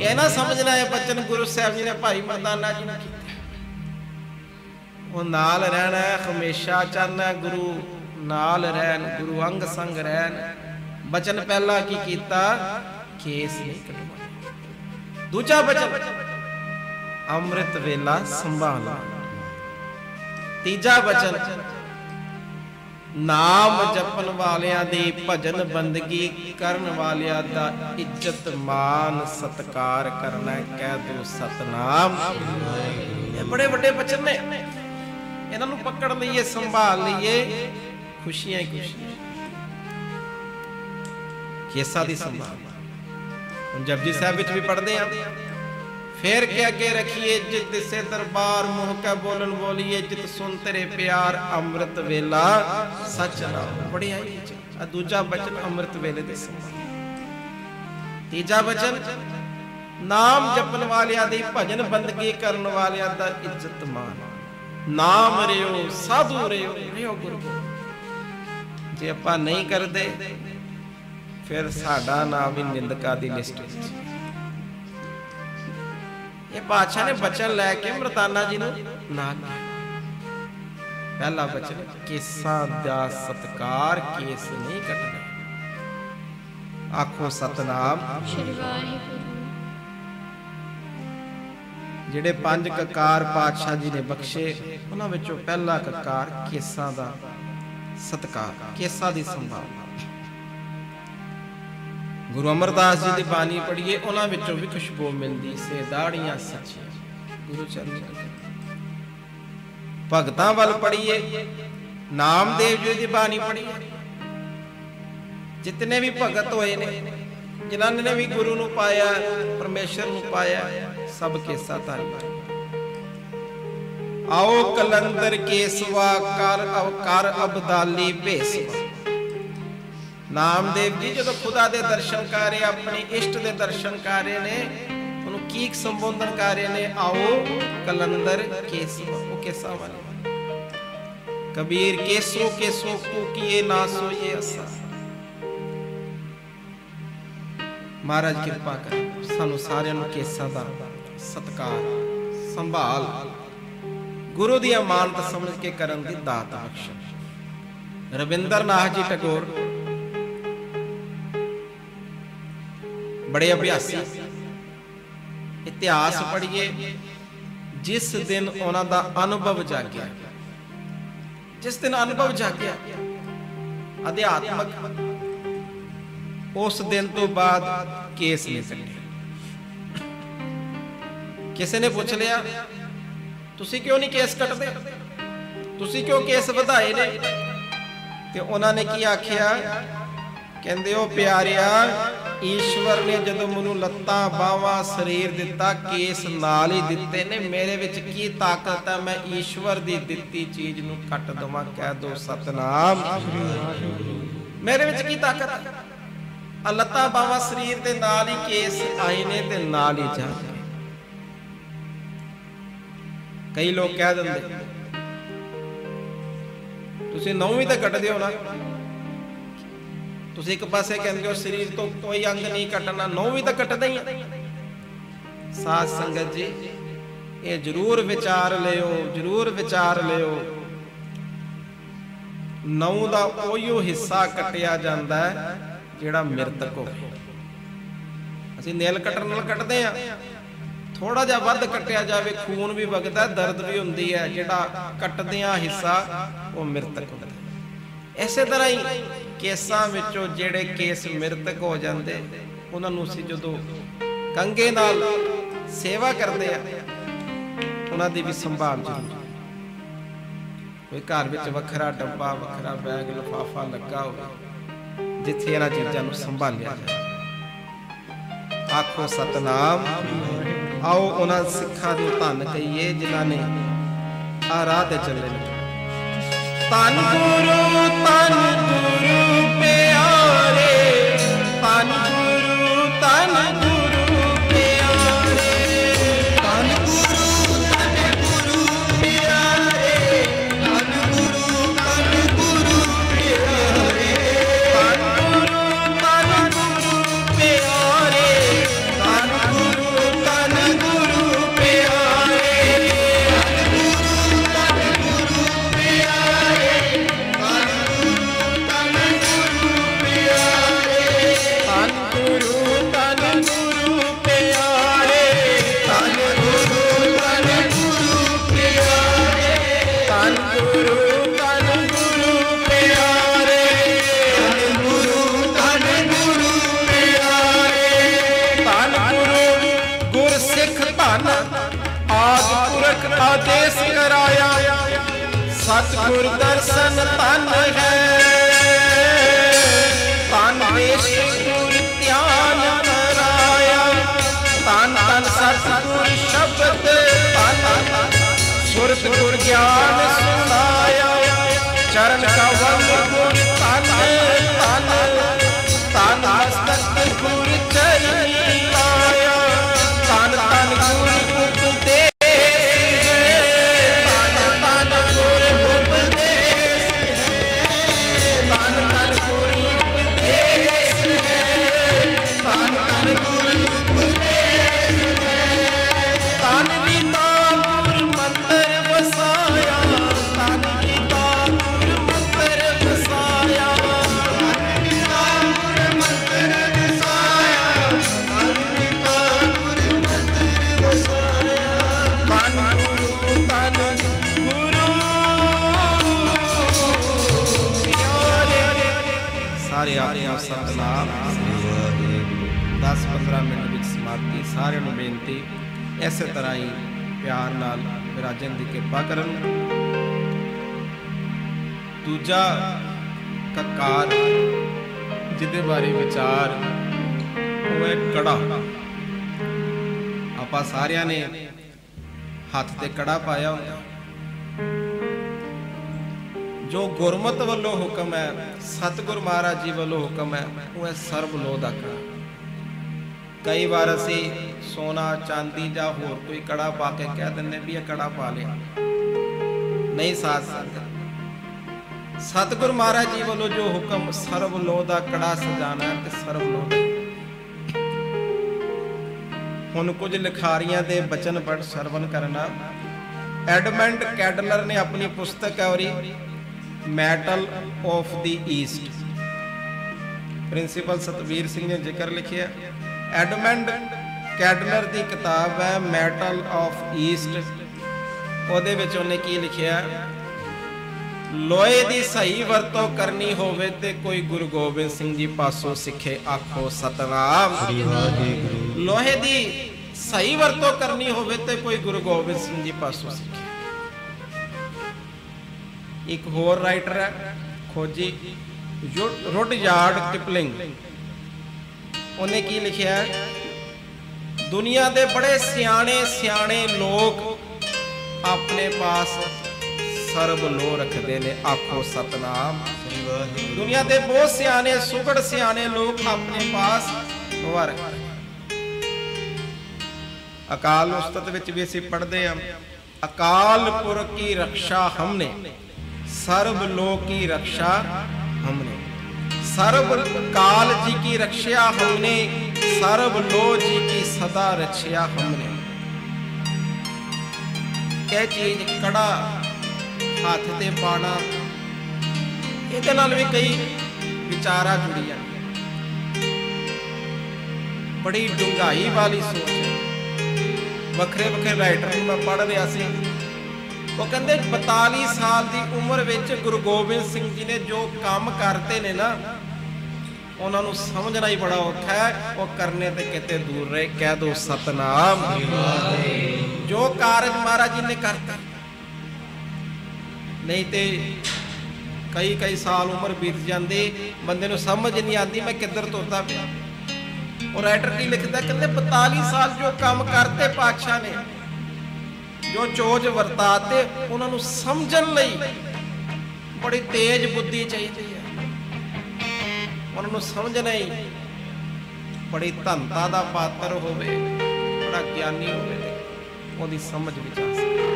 ਇਹ ਨਾ ਸਮਝਣਾ ਇਹ ਬਚਨ ਗੁਰੂ ਸਾਹਿਬ ਜੀ ਨੇ ਭਾਈ ਮਰਦਾਨਾ ਜੀ ਨੂੰ ਕੀਤਾ। ਉਹ ਨਾਲ ਰਹਿਣਾ, ਹਮੇਸ਼ਾ ਚਾਹਨਾ ਗੁਰੂ, ਨਾਲ ਰਹਿਣ, ਗੁਰੂ ਅੰਗ ਸੰਗ ਰਹਿਣ। ਬਚਨ ਪਹਿਲਾ ਕੀ ਕੀਤਾ? ਕੇਸ ਨਹੀਂ ਕਟਵਾ ਦੂਜਾ ਬਚਨ ਅੰਮ੍ਰਿਤ ਵੇਲਾ ਸੰਭਾਲਣਾ ਤੀਜਾ ਬਚਨ ਨਾਮ ਜਪਣ ਵਾਲਿਆਂ ਦੀ ਭਜਨ ਬੰਦਗੀ ਕਰਨ ਵਾਲਿਆਂ ਦਾ ਇੱਜ਼ਤ ਮਾਨ ਸਤਕਾਰ ਕਰਨਾ ਕਹਿ ਦੋ ਸਤਨਾਮ। ਇਹ ਬੜੇ ਵੱਡੇ ਬਚਨ ਨੇ। ਇਹਨਾਂ ਨੂੰ ਪਕੜ ਲਈਏ, ਸੰਭਾਲ ਲਈਏ। ਖੁਸ਼ੀਆਂ ਹੀ ਖੁਸ਼ੀਆਂ। ਕੇਸਾ ਦੀ ਸੰਭਾਲ। ਜਪਜੀ ਸਾਹਿਬ ਵਿੱਚ ਵੀ ਪੜ੍ਹਦੇ ਆਂ ਫੇਰ ਕੇ ਅੱਗੇ ਰੱਖੀਏ ਜਿਤ ਸੇ ਦਰਬਾਰ, ਮੋਹ ਕੈ ਬੋਲਨ ਬੋਲੀਏ ਜਿਤ ਸੁਨ ਤੇਰੇ ਪਿਆਰ, ਅੰਮ੍ਰਿਤ ਵੇਲਾ, ਸੱਚ ਨਾਮ ਬੜੀ ਆਈ ਆ ਦੂਜਾ ਬਚਨ ਅੰਮ੍ਰਿਤ ਵੇਲੇ ਦੇ ਸੰਬੰਧ ਤੀਜਾ ਬਚਨ, ਨਾਮ ਜਪਣ ਵਾਲਿਆਂ ਦੀ ਭਜਨ ਬੰਦਗੀ ਕਰਨ ਵਾਲਿਆਂ ਦਾ ਇੱਜ਼ਤ ਮਾਨ। ਨਾਮ ਰਿਓ, ਸਾਧੂ ਰਿਓ ਰਿਓ ਗੁਰੂ। ਜੇ ਆਪਾਂ ਨਹੀਂ ਕਰਦੇ ਫਿਰ ਸਾਡਾ ਨਾਮ ਵੀ ਨਿੰਦਕਾ ਦੀ ਲਿਸਟ ਵਿੱਚ। ਇਹ ਬਾਦਸ਼ਾਹ ਨੇ ਬਚਨ ਲੈ ਕੇ ਮਰਦਾਨਾ ਜੀ ਨੂੰ ਨਾ ਪਹਿਲਾ ਬਚਨ ਕੇਸਾਂ ਦਾ ਸਤਕਾਰ ਕੇਸ ਨਹੀਂ ਕੱਟਣਾ। ਆਖੋ ਸਤਨਾਮ। ਸ਼੍ਰੀ ਵਾਹਿਗੁਰੂ। ਜਿਹੜੇ ਪੰਜ ਕਕਾਰ ਪਾਤਸ਼ਾਹ ਜੀ ਨੇ ਬਖਸ਼ੇ ਉਹਨਾਂ ਵਿੱਚੋਂ ਪਹਿਲਾ ਕਕਾਰ ਕੇਸਾਂ ਦਾ ਸਤਕਾਰ ਕੇਸਾਂ ਦੀ ਸੰਭਾਲ ਗੁਰੂ ਅਮਰਦਾਸ ਜੀ ਦੀ ਬਾਣੀ ਪੜ੍ਹੀਏ, ਉਹਨਾਂ ਵਿੱਚੋਂ ਵੀ ਖੁਸ਼ਬੂ ਮਿਲਦੀ ਸੇ ਦਾੜੀਆਂ ਸੱਚੀਆਂ। ਗੁਰੂ ਚਰਨੀ ਭਗਤਾਂ ਵੱਲ ਪੜ੍ਹੀਏ, ਨਾਮਦੇਵ ਜੀ ਦੀ ਬਾਣੀ ਪੜੀਏ ਜਿਤਨੇ ਵੀ ਭਗਤ ਹੋਏ ਨੇ, ਜਿਨ੍ਹਾਂ ਨੇ ਵੀ ਗੁਰੂ ਨੂੰ ਪਾਇਆ, ਪਰਮੇਸ਼ਰ ਨੂੰ ਪਾਇਆ, ਸਭ ਕੇਸਾ ਧਾਰੀ ਆਓ ਕਲੰਦਰ ਕੇਸਵਾ, ਕਰ ਅਵਕਾਰ ਅਬਦਾਲੀ ਭੇਸਵਾ। ਨਾਮਦੇਵ ਜੀ, ਜਦੋਂ ਖੁਦਾ ਦੇ ਦਰਸ਼ਨ ਕਰ ਰਹੇ, ਆਪਣੇ ਇਸ਼ਟ ਦੇ ਦਰਸ਼ਨ ਕਰ ਰਹੇ ਨੇ, ਉਹਨੂੰ ਕੀ ਸੰਬੋਧਨ ਕਰ ਰਹੇ ਨੇ, ਆਓ ਕਲੰਦਰ ਕੇਸਵਾ ਉਹ ਕੇਸਾ ਵਾਲੇ। ਕਬੀਰ, ਕੇਸੋ ਕੇਸੋ, ਕੋ ਕੀਏ ਨਾ ਸੋਏ ਅਸਾ। ਮਹਾਰਾਜ ਕਿਰਪਾ ਕਰ, ਸਾਨੂੰ ਸਾਰਿਆਂ ਨੂੰ ਕੇਸਾਂ ਦਾ ਸਤਕਾਰ, ਸੰਭਾਲ, ਗੁਰੂ ਦੀ ਅਮਾਨਤ ਸਮਝ ਕੇ ਕਰਨ ਦੀ ਦਾਤ ਬਖਸ਼ ਰਵਿੰਦਰਨਾਥ ਜੀ ਟੈਗੋਰ ਬੜੇ ਅਭਿਆਸੀ। ਇਤਿਹਾਸ ਪੜ੍ਹੀਏ, ਜਿਸ ਦਿਨ ਉਹਨਾਂ ਦਾ ਅਨੁਭਵ ਜਾਗਿਆ। ਜਿਸ ਦਿਨ ਅਨੁਭਵ ਜਾਗਿਆ, ਅਧਿਆਤਮਕ, ਉਸ ਦਿਨ ਤੋਂ ਬਾਅਦ ਕੇਸ ਨਹੀਂ ਕੱਟੇ। ਕਿਸੇ ਨੇ ਪੁੱਛ ਲਿਆ, ਤੁਸੀਂ ਕਿਉਂ ਨਹੀਂ ਕੇਸ ਕੱਟਦੇ? ਤੁਸੀਂ ਕਿਉਂ ਕੇਸ ਵਧਾਏ ਨੇ? ਤੇ ਉਹਨਾਂ ਨੇ ਕੀ ਆਖਿਆ? ਕਹਿੰਦੇ, ਉਹ ਪਿਆਰਿਆ ਈਸ਼ਵਰ ਨੇ ਜਦੋਂ ਮੈਨੂੰ ਲੱਤਾਂ, ਬਾਹਾਂ, ਸਰੀਰ ਦਿੱਤਾ, ਕੇਸ ਨਾਲ ਹੀ ਦਿੱਤੇ ਨੇ, ਮੇਰੇ ਵਿੱਚ ਕੀ ਤਾਕਤ ਹੈ? ਮੈਂ ਈਸ਼ਵਰ ਦੀ ਦਿੱਤੀ ਚੀਜ਼ ਨੂੰ ਕੱਟ ਦਵਾਂ, ਕਹਿ ਦੋ ਸਤਨਾਮ। ਮੇਰੇ ਵਿੱਚ ਕੀ ਤਾਕਤ ਹੈ? ਲੱਤਾਂ, ਬਾਹਾਂ, ਸਰੀਰ ਦੇ ਨਾਲ ਹੀ ਕੇਸ ਆਏ ਨੇ ਤੇ ਨਾਲ ਹੀ ਜਾ ਕਈ ਲੋਕ ਕਹਿ ਦਿੰਦੇ, ਤੁਸੀਂ ਨੌਵੀਂ ਤਾਂ ਕੱਟਦੇ ਹੋ ਨਾ? ਤੁਸੀਂ ਇੱਕ ਪਾਸੇ ਕਹਿੰਦੇ ਹੋ ਸਰੀਰ ਤੋਂ ਕੋਈ ਅੰਗ ਨਹੀਂ ਕੱਟਣਾ ਨੌਵੀਂ ਤਾਂ ਕੱਟਦਾ ਹੀ ਹੈ ਸਾਧ ਸੰਗਤ ਜੀ, ਇਹ ਜ਼ਰੂਰ ਵਿਚਾਰ ਲਿਓ, ਜ਼ਰੂਰ ਵਿਚਾਰ ਲਿਓ। ਨੌ ਦਾ ਉਹੀਓ ਹਿੱਸਾ ਕੱਟਿਆ ਜਾਂਦਾ ਹੈ, ਜਿਹੜਾ ਮਰਤਕ ਹੋਵੇ। ਅਸੀਂ ਨੇਲ ਕਟਰ ਨਾਲ ਕੱਟਦੇ ਆ ਥੋੜਾ ਜਿਹਾ ਵੱਧ ਕੱਟਿਆ ਜਾਵੇ, ਖੂਨ ਵੀ ਵਗਦਾ, ਦਰਦ ਵੀ ਹੁੰਦੀ ਹੈ, ਜਿਹੜਾ ਕੱਟਦਿਆਂ ਹਿੱਸਾ ਉਹ ਮਰਤਕ ਹੁੰਦਾ ਇਸੇ ਤਰ੍ਹਾਂ ਹੀ ਕੇਸਾਂ ਵਿੱਚੋਂ ਜਿਹੜੇ ਕੇਸ ਮਰਤਕ ਹੋ ਜਾਂਦੇ, ਉਹਨਾਂ ਨੂੰ ਅਸੀਂ ਜਦੋਂ ਕੰਗੇ ਨਾਲ ਸੇਵਾ ਕਰਦੇ ਆ, ਉਹਨਾਂ ਦੀ ਵੀ ਸੰਭਾਲ ਜ਼ਰੂਰੀ ਕੋਈ ਘਰ ਵਿੱਚ ਵੱਖਰਾ ਡੱਬਾ, ਵੱਖਰਾ ਬੈਗ, ਲਫਾਫਾ ਲੱਗਾ ਹੋਵੇ, ਜਿੱਥੇ ਇਹਨਾਂ ਚੀਜ਼ਾਂ ਨੂੰ ਸੰਭਾਲਿਆ ਜਾਏ ਆਖੋ, ਸਤਨਾਮ, ਆਓ ਉਹਨਾਂ ਸਿੱਖਾਂ ਨੂੰ ਧੰਨ ਕਹੀਏ, ਜਿਨ੍ਹਾਂ ਨੇ ਆ ਰਾਹ ਤੇ ਚੱਲੇ ਨੇ। ਤਨ ਗੁਰੂ ਤਨ ਗੁਰੂ ਪੇ चरण 10-15 ਤਰ੍ਹਾਂ ਹੀ ਪਿਆਰ ਨਾਲ ਵਿਰਾਜਨ ਦੀ ਕਿਰਪਾ ਕਰਨ। ਦੂਜਾ ਕਕਾਰ ਜਿਹਦੇ ਬਾਰੇ ਵਿਚਾਰ, ਉਹ ਹੈ ਕੜਾ। ਆਪਾਂ ਸਾਰਿਆਂ ਨੇ ਹੱਥ ਤੇ ਕੜਾ ਪਾਇਆ ਹੁੰਦਾ। ਜੋ ਗੁਰਮਤ ਵੱਲੋਂ ਹੁਕਮ ਹੈ, ਸਤਿਗੁਰ ਮਹਾਰਾਜ ਜੀ ਵੱਲੋਂ ਹੁਕਮ ਹੈ, ਉਹ ਹੈ ਸਰਬ ਲੋਹ ਦਾ ਕੜਾ। ਕਈ ਵਾਰ ਅਸੀਂ ਸੋਨਾ, ਚਾਂਦੀ ਜਾਂ ਹੋਰ ਕੋਈ ਕੜਾ ਪਾ ਕੇ ਕਹਿ ਦਿੰਦੇ ਵੀ ਇਹ ਕੜਾ ਪਾ ਲਿਆ। ਨਹੀਂ ਸਾਧ ਸੰਗਤ। ਸਤਿਗੁਰ ਮਹਾਰਾਜ ਜੀ ਵੱਲੋਂ ਜੋ ਹੁਕਮ ਸਰਬ ਲੋਹ ਦਾ ਕੜਾ ਸਜਾਣਾ ਤੇ ਸਰਬ ਲੋਹ ਹੁਣ ਕੁਝ ਲਿਖਾਰੀਆਂ ਦੇ ਬਚਨ ਪੜ ਸਰਵਨ ਕਰਨਾ। ਐਡਮੰਡ ਕੈਡਲਰ ਨੇ ਆਪਣੀ ਪੁਸਤਕ ਔਰੀ metal of the east. Principal Satvir Singh ਨੇ ਜ਼ਿਕਰ ਲਿਖਿਆ। ਐਡਮੰਡ ਕੈਡਲਰ ਦੀ ਕਿਤਾਬ ਹੈ ਮੈਟਲ ਆਫ ਈਸਟ। ਉਹਦੇ ਵਿੱਚ ਉਹਨੇ ਕੀ ਲਿਖਿਆ? ਲੋਹੇ ਦੀ ਸਹੀ ਵਰਤੋਂ ਕਰਨੀ ਹੋਵੇ ਤੇ ਕੋਈ ਗੁਰੂ ਗੋਬਿੰਦ ਸਿੰਘ ਜੀ ਪਾਸੋਂ ਸਿੱਖੇ ਆਖੋ ਸਤਨਾਮ। ਲੋਹੇ ਦੀ ਸਹੀ ਵਰਤੋਂ ਕਰਨੀ ਹੋਵੇ ਤੇ ਕੋਈ ਗੁਰੂ ਗੋਬਿੰਦ ਸਿੰਘ ਜੀ ਪਾਸੋਂ ਸਿੱਖੇ। ਇੱਕ ਹੋਰ ਰਾਈਟਰ ਹੈ ਖੋਜੀ। ਰੁੱਡਯਾਰਡ ਕਿਪਲਿੰਗ ਉਹਨੇ ਕੀ ਲਿਖਿਆ? ਹੈ ਦੁਨੀਆ ਦੇ ਬੜੇ ਸਿਆਣੇ ਸਿਆਣੇ ਲੋਕ ਆਪਣੇ ਪਾਸ ਸਰਬ ਲੋ ਰੱਖਦੇ ਨੇ, ਆਖੋ ਸਤਨਾਮ। ਦੁਨੀਆ ਦੇ ਬਹੁਤ ਸਿਆਣੇ, ਸੁਗੜ ਸਿਆਣੇ ਲੋਕ ਆਪਣੇ ਪਾਸ ਵਰ। ਅਕਾਲ ਉਸਤਤ ਵਿੱਚ ਵੀ ਅਸੀਂ ਪੜ੍ਹਦੇ ਹਾਂ, ਅਕਾਲ ਪੁਰਖ ਕੀ ਰੱਖਿਆ ਹਮਨੇ, ਸਰਬ ਲੋਕ ਕੀ ਰੱਖਿਆ ਹਮਨੇ। ਸਰਬ ਕਾਲ ਜੀ ਕੀ ਰੱਖਿਆ ਹਮਨੇ ਸਰਬ ਲੋ ਜੀ ਕੀ ਸਦਾ ਰੱਖਿਆ ਹਮਨੇ ਇਹ ਚੀਜ਼ ਕੜਾ ਹੱਥ ਤੇ ਪਾਣਾ ਇਹਦੇ ਨਾਲ ਵੀ ਕਈ ਵਿਚਾਰਾ ਜੁੜੀਆਂ ਬੜੀ ਡੂੰਘਾਈ ਵਾਲੀ ਸੋਚ ਹੈ। ਵੱਖਰੇ ਵੱਖਰੇ ਰਾਈਟਰ ਨੂੰ ਮੈਂ ਪੜ੍ਹ ਰਿਹਾ ਸੀ। ਉਹ ਕਹਿੰਦੇ 42 ਸਾਲ ਦੀ ਉਮਰ ਵਿੱਚ ਗੁਰੂ ਗੋਬਿੰਦ ਸਿੰਘ ਜੀ ਨੇ ਜੋ ਕੰਮ ਕਰਤੇ ਨੇ ਨਾ ਉਹਨਾਂ ਨੂੰ ਸਮਝਣਾ ਹੀ ਬੜਾ ਔਖਾ ਹੈ। ਉਹ ਕਰਨੇ ਤੇ ਕਿਤੇ ਦੂਰ ਰਹੇ। ਕਹਿ ਦੋ ਸਤਨਾਮ। ਜੋ ਕਾਰਜ ਮਹਾਰਾਜ ਜੀ ਨੇ ਕਰਤਾ। ਨਹੀਂ ਤੇ ਕਈ ਕਈ ਸਾਲ ਉਮਰ ਬੀਤ ਜਾਂਦੀ, ਬੰਦੇ ਨੂੰ ਸਮਝ ਨਹੀਂ ਆਉਂਦੀ, ਮੈਂ ਕਿੱਧਰ ਤੁਰਦਾ ਪਿਆ। ਉਹ ਰਾਈਟਰ ਕੀ ਲਿਖਦਾ, ਕਹਿੰਦੇ 42 ਸਾਲ ਜੋ ਕੰਮ ਕਰਤੇ ਪਾਤਸ਼ਾਹ ਨੇ, ਜੋ ਚੋਜ ਵਰਤਾਤੇ, ਉਹਨਾਂ ਨੂੰ ਸਮਝਣ ਲਈ ਬੜੀ ਤੇਜ਼ ਬੁੱਧੀ ਚਾਹੀਦੀ ਹੈ। ਉਹਨਾਂ ਨੂੰ ਸਮਝਣਾ ਹੀ ਬੜੀ ਧੰਤਾ ਦਾ ਪਾਤਰ ਹੋਵੇ, ਬੜਾ ਗਿਆਨੀ ਹੋਵੇ ਤੇ ਉਹਦੀ ਸਮਝ ਵਿੱਚ ਆ ਸਕੇ।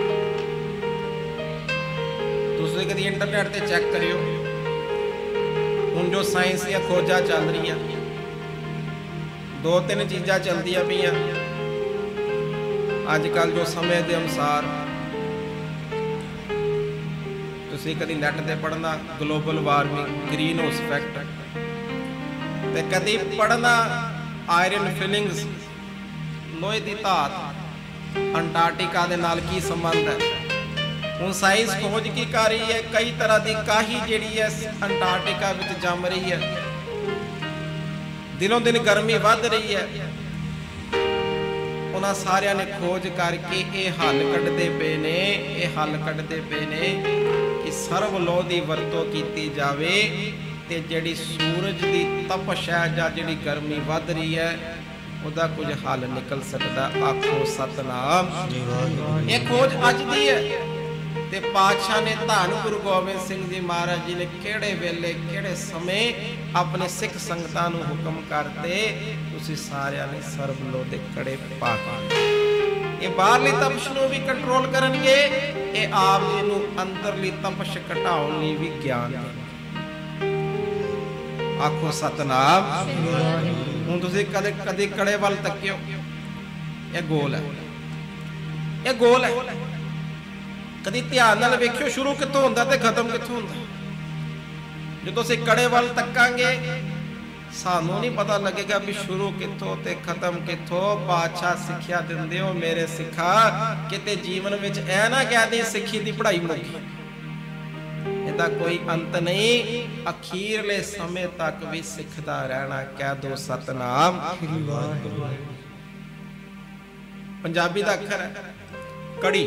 ਤੁਸੀਂ ਕਦੀ ਇੰਟਰਨੈਟ ਤੇ ਚੈੱਕ ਕਰਿਓ। ਹੁਣ ਜੋ ਸਾਇੰਸ ਦੀਆਂ ਖੋਜਾਂ ਚੱਲ ਰਹੀਆਂ ਦੋ ਤਿੰਨ ਚੀਜ਼ਾਂ ਚੱਲਦੀਆਂ ਪਈਆਂ। ਅੱਜ ਕੱਲ ਜੋ ਸਮੇਂ ਦੇ ਅਨੁਸਾਰ ਤੁਸੀਂ ਕਦੀ ਨੈਟ ਤੇ ਪੜਨਾ global warming green house effect ਤੇ ਕਦੀ ਪੜਨਾ ਆਇਰਨ ਫਿਲਿੰਗਸ ਲੋਹੇ ਦੀ ਧਾਤ, ਅੰਟਾਰਕਟਿਕਾ ਦੇ ਨਾਲ ਕੀ ਸੰਬੰਧ ਹੈ? ਹੁਣ ਸਾਇੰਸ ਖੋਜ ਕੀ ਕਰ ਰਹੀ ਹੈ? ਕਈ ਤਰ੍ਹਾਂ ਦੀ ਕਾਹੀ ਜਿਹੜੀ ਹੈ ਅੰਟਾਰਕਟਿਕਾ ਵਿੱਚ ਜੰਮ ਰਹੀ ਹੈ। ਦਿਨੋਂ ਦਿਨ ਗਰਮੀ ਵੱਧ ਰਹੀ ਹੈ। ਉਹਨਾਂ ਸਾਰਿਆਂ ਨੇ ਖੋਜ ਕਰਕੇ ਇਹ ਹੱਲ ਕੱਢਦੇ ਪਏ ਨੇ, ਇਹ ਹੱਲ ਕੱਢਦੇ ਪਏ ਨੇ ਕਿ ਸਰਵ ਲੋਹ ਦੀ ਵਰਤੋਂ ਕੀਤੀ ਜਾਵੇ। ਤੇ ਜਿਹੜੀ ਸੂਰਜ ਦੀ ਤਪਸ਼ ਹੈ ਜਾਂ ਜਿਹੜੀ ਗਰਮੀ ਵੱਧ ਰਹੀ ਹੈ ਉਹਦਾ ਕੁਝ ਹੱਲ ਨਿਕਲ ਸਕਦਾ ਆਖੋ ਸਤਨਾਮ। ਇਹ ਖੋਜ ਅੱਜ ਦੀ ਹੈ। ਤੇ ਪਾਤਸ਼ਾਹ ਨੇ ਧੰਨ ਗੁਰੂ ਗੋਬਿੰਦ ਸਿੰਘ ਜੀ ਮਹਾਰਾਜ ਜੀ ਨੇ ਕਿਹੜੇ ਵੇਲੇ ਕਿਹੜੇ ਸਮੇਂ ਆਪਣੇ ਸਿੱਖ ਸੰਗਤਾਂ ਨੂੰ ਹੁਕਮ ਕਰਤੇ ਤੁਸੀਂ ਸਾਰਿਆਂ ਨੇ ਸਰਬ ਲੋ ਦੇ ਕੜੇ ਪਾ ਕੇ ਇਹ ਬਾਹਰਲੀ ਤਪਸ਼ ਨੂੰ ਵੀ ਕੰਟਰੋਲ ਕਰਨਗੇ ਇਹ ਆਪ ਜੀ ਨੂੰ ਅੰਦਰਲੀ ਤਪਸ਼ ਘਟਾਉਣ ਲਈ ਵੀ ਗਿਆਨ ਆਖੋ ਸਤਨਾਮ। ਹੁਣ ਤੁਸੀਂ ਕਦੇ ਕਦੇ ਕੜੇ ਵੱਲ ਤੱਕਿਓ। ਇਹ ਗੋਲ ਹੈ। ਇਹ ਗੋਲ ਹੈ। ਕਦੀ ਧਿਆਨ ਨਾਲ ਵੇਖਿਓ, ਸ਼ੁਰੂ ਕਿੱਥੋਂ ਹੁੰਦਾ ਤੇ ਖਤਮ ਕਿੱਥੋਂ ਹੁੰਦਾ। ਜਦੋਂ ਅਸੀਂ ਕੜੇ ਵੱਲ ਤੱਕਾਂਗੇ, ਸਾਨੂੰ ਨਹੀਂ ਪਤਾ ਲੱਗੇਗਾ ਵੀ ਸ਼ੁਰੂ ਕਿੱਥੋਂ ਤੇ ਖਤਮ ਕਿੱਥੋਂ। ਬਾਦਸ਼ਾਹ ਸਿੱਖਿਆ ਦਿੰਦੇ ਹੋ, ਮੇਰੇ ਸਿੱਖਾ। ਕਿਤੇ ਜੀਵਨ ਵਿੱਚ ਐ ਨਾ ਕਹਦੇ ਸਿੱਖੀ ਦੀ ਪੜ੍ਹਾਈ ਮੁੱਕੀ। ਇਹਦਾ ਕੋਈ ਅੰਤ ਨਹੀਂ। ਅਖੀਰਲੇ ਸਮੇਂ ਤੱਕ ਵੀ ਸਿੱਖਦਾ ਰਹਿਣਾ, ਕਹਿ ਦੋ ਸਤਨਾਮ। ਪੰਜਾਬੀ ਦਾ ਅੱਖਰ ਹੈ, ਕੜੀ।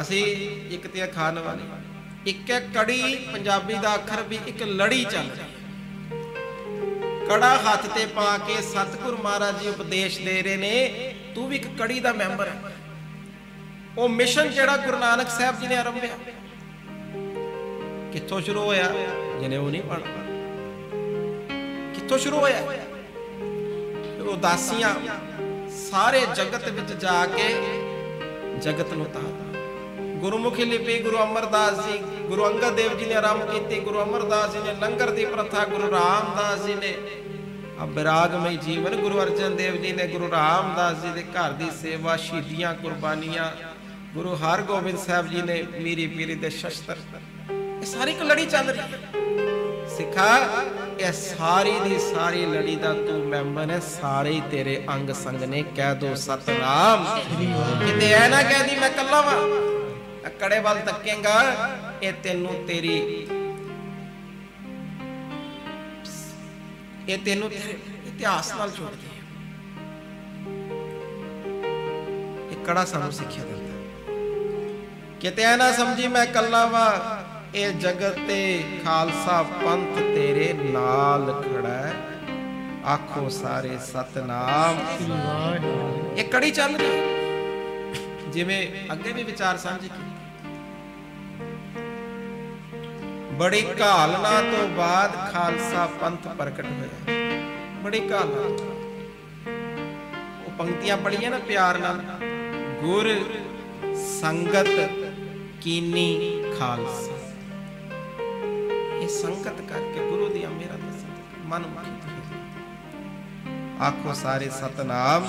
ਅਸੀਂ ਇੱਕ ਤੇ ਖਾਣ ਵਾਲੇ। ਇੱਕ ਹੈ ਕੜੀ, ਪੰਜਾਬੀ ਦਾ ਅੱਖਰ ਵੀ ਇੱਕ ਲੜੀ ਚੱਲ ਕੜਾ ਹੱਥ ਤੇ ਪਾ ਕੇ ਸਤਿਗੁਰ ਮਹਾਰਾਜ ਜੀ ਉਪਦੇਸ਼ ਦੇ ਰਹੇ ਨੇ, ਤੂੰ ਵੀ ਇੱਕ ਕੜੀ ਦਾ ਮੈਂਬਰ ਹੈ। ਉਹ ਮਿਸ਼ਨ ਜਿਹੜਾ ਗੁਰੂ ਨਾਨਕ ਸਾਹਿਬ ਜੀ ਨੇ ਆਰੰਭਿਆ ਕਿੱਥੋਂ ਸ਼ੁਰੂ ਹੋਇਆ? ਜਿਹਨੇ ਉਹ ਨਹੀਂ ਪੜ੍ਹਨਾ। ਕਿੱਥੋਂ ਸ਼ੁਰੂ ਹੋਇਆ? ਉਦਾਸੀਆਂ ਸਾਰੇ ਜਗਤ ਵਿੱਚ ਜਾ ਕੇ ਜਗਤ ਨੂੰ ਤਾਰਨਾ ਗੁਰਮੁਖੀ ਲਿਪੀ ਗੁਰੂ ਅਮਰਦਾਸ ਜੀ, ਗੁਰੂ ਅੰਗਦ ਦੇਵ ਜੀ ਨੇ ਆਰੰਭ ਕੀਤੀ। ਗੁਰੂ ਅਮਰਦਾਸ ਜੀ ਨੇ ਲੰਗਰ ਦੀ ਪ੍ਰਥਾ, ਗੁਰੂ ਰਾਮਦਾਸ ਜੀ ਨੇ ਅਬਰਾਗਮਈ ਜੀਵਨ ਗੁਰੂ ਅਰਜਨ ਦੇਵ ਜੀ ਨੇ, ਗੁਰੂ ਰਾਮਦਾਸ ਜੀ ਦੇ ਘਰ ਦੀ ਸੇਵਾ, ਸ਼ਹੀਦੀਆਂ, ਕੁਰਬਾਨੀਆਂ, ਗੁਰੂ ਹਰਗੋਬਿੰਦ ਸਾਹਿਬ ਜੀ ਨੇ, ਮੀਰੀ ਪੀਰੀ ਦੇ ਸ਼ਸਤਰ ਸਾਰੀ ਇੱਕ ਲੜੀ ਚੱਲ ਰਹੀ ਹੈ। ਸਿੱਖਾ, ਇਹ ਸਾਰੀ ਦੀ ਸਾਰੀ ਲੜੀ ਦਾ ਤੂੰ ਮੈਂਬਰ ਹੈ, ਸਾਰੇ ਤੇਰੇ ਅੰਗ ਸੰਗ ਨੇ, ਕਹਿ ਦੋ ਸਤਨਾਮ। ਕਿਤੇ ਐ ਨਾ ਕਹਿਦੀ ਮੈਂ ਕੱਲਾ ਵਾਂ। ਕੜੇ ਵੱਲ ਤੱਕੇਗਾ, ਇਹ ਤੈਨੂੰ ਤੇਰੀ ਇਹ ਤੈਨੂੰ ਤੇਰੇ ਇਤਿਹਾਸ ਨਾਲ ਜੋੜਦੀ ਹੈ। ਇਹ ਕੜਾ ਸਾਨੂੰ ਸਿੱਖਿਆ ਦਿੰਦਾ? ਕਿਤੇ ਐ ਨਾ ਸਮਝੀ, ਮੈਂ ਕੱਲਾ ਵਾਂ। ਇਹ ਜਗਤ ਤੇ ਖਾਲਸਾ ਪੰਥ ਤੇਰੇ ਨਾਲ ਖੜਾ ਹੈ। ਆਖੋ ਸਾਰੇ ਸਤਨਾਮ। ਇਹ ਕੜੀ ਚੱਲ ਰਹੀ ਜਿਵੇਂ ਅੱਗੇ ਵੀ ਵਿਚਾਰ ਸਾਂਝੇ ਕੀਤੇ ਬੜੀ ਘਾਲਨਾ ਤੋਂ ਬਾਅਦ ਖਾਲਸਾ ਪੰਥ ਪ੍ਰਗਟ ਹੋਇਆ ਬੜੀ ਘਾਲਨਾ ਉਹ ਪੰਕਤੀਆਂ ਪੜੀਆਂ ਨਾ ਪਿਆਰ ਨਾਲ। ਗੁਰ ਸੰਗਤ ਕੀਨੀ ਖਾਲਸਾ। ਸੰਗਤ ਕਰਕੇ, ਗੁਰੂ ਦੀ ਮੇਰਾ ਦਰਸ਼ਨ ਮਨ ਮੁਖੀ ਆਖੋ ਸਾਰੇ ਸਤਨਾਮ।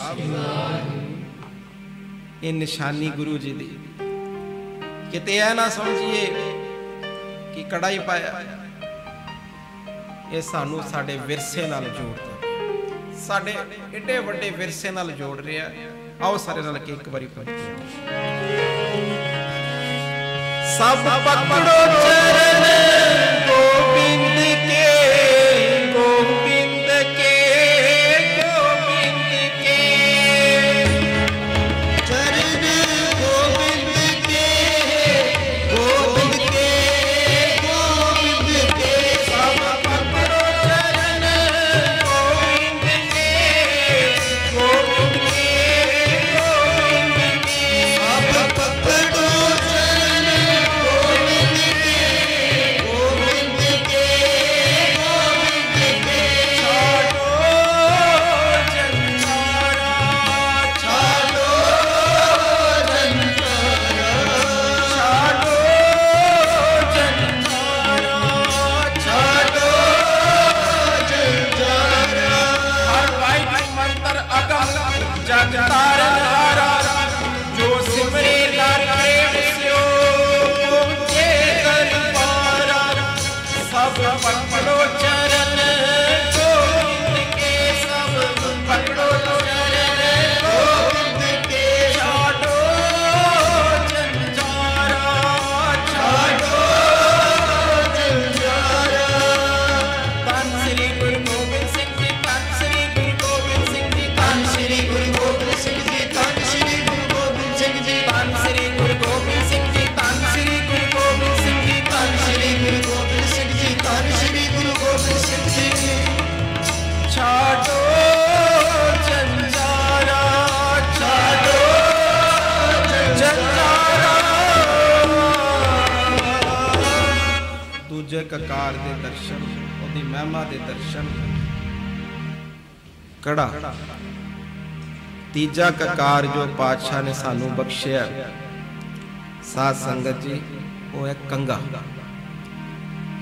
ਇਹ ਨਿਸ਼ਾਨੀ ਗੁਰੂ ਜੀ ਦੀ। ਕਿਤੇ ਐ ਨਾ ਸਮਝੀਏ ਕਿ ਕੜਾਈ ਪਾਇਆ, ਇਹ ਸਾਨੂੰ ਸਾਡੇ ਵਿਰਸੇ ਨਾਲ ਜੋੜਦਾ ਸਾਡੇ ਏਡੇ ਵੱਡੇ ਵਿਰਸੇ ਨਾਲ ਜੋੜ ਰਿਹਾ ਆਓ ਸਾਰੇ ਨਾਲ ਕੇ ਇੱਕ ਵਾਰੀ ਪੜ੍ਹੀਏ ਸਭ ਪਕੜੋ ਚਰਨ đi kia cùng ਕਕਾਰ ਦੇ ਦਰਸ਼ਨ, ਉਹਦੀ ਮਹਿਮਾ ਦੇ ਦਰਸ਼ਨ। ਕੜਾ। ਤੀਜਾ ਕਕਾਰ ਜੋ ਪਾਤਸ਼ਾਹ ਨੇ ਸਾਨੂੰ ਬਖਸ਼ਿਆ, ਸਾਧ ਸੰਗਤ ਜੀ, ਉਹ ਹੈ ਕੰਗਾ।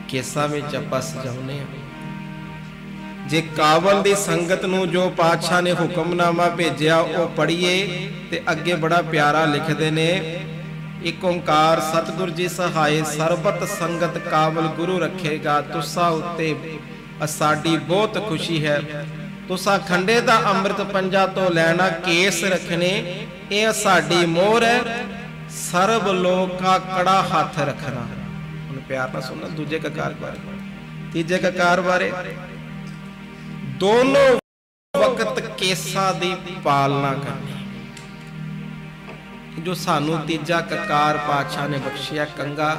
ਕੇਸਾਂ ਵਿੱਚ ਆਪਾਂ ਸਜਾਉਨੇ ਆ ਜੇ ਕਾਬਲ ਦੀ ਸੰਗਤ ਨੂੰ ਜੋ ਪਾਤਸ਼ਾਹ ਨੇ ਹੁਕਮਨਾਮਾ ਭੇਜਿਆ, ਉਹ ਪੜ੍ਹੀਏ ਤੇ ਅੱਗੇ ਬੜਾ ਪਿਆਰਾ ਲਿਖਦੇ ਨੇ ਇਕ ਓੰਕਾਰ ਸਤਿਗੁਰ ਜੀ ਸਹਾਏ, ਸਰਬਤ ਸੰਗਤ ਕਾਬਲ ਗੁਰੂ ਰੱਖੇਗਾ। ਤੁਸਾਂ ਉੱਤੇ ਸਾਡੀ ਬਹੁਤ ਖੁਸ਼ੀ ਹੈ। ਤੁਸਾਂ ਖੰਡੇ ਦਾ ਅੰਮ੍ਰਿਤ ਪੰਜਾ ਤੋਂ ਲੈਣਾ ਕੇਸ ਰੱਖਣੇ, ਇਹ ਸਾਡੀ ਮੋਹਰ ਹੈ। ਸਰਬ ਲੋਕਾ ਕੜਾ ਹੱਥ ਰੱਖਣਾ। ਹੁਣ ਪਿਆਰ ਨਾਲ ਸੁਣਨਾ ਦੂਜੇ ਕਕਾਰ ਬਾਰੇ। ਤੀਜੇ ਕਕਾਰ ਬਾਰੇ। ਦੋਨੋਂ ਵਕਤ ਕੇਸਾਂ ਦੀ ਪਾਲਣਾ ਕਰਨੀ। ਜੋ ਸਾਨੂੰ ਤੀਜਾ ਕਕਾਰ ਪਾਤਸ਼ਾਹ ਨੇ ਬਖਸ਼ਿਆ, ਕੰਗਾ,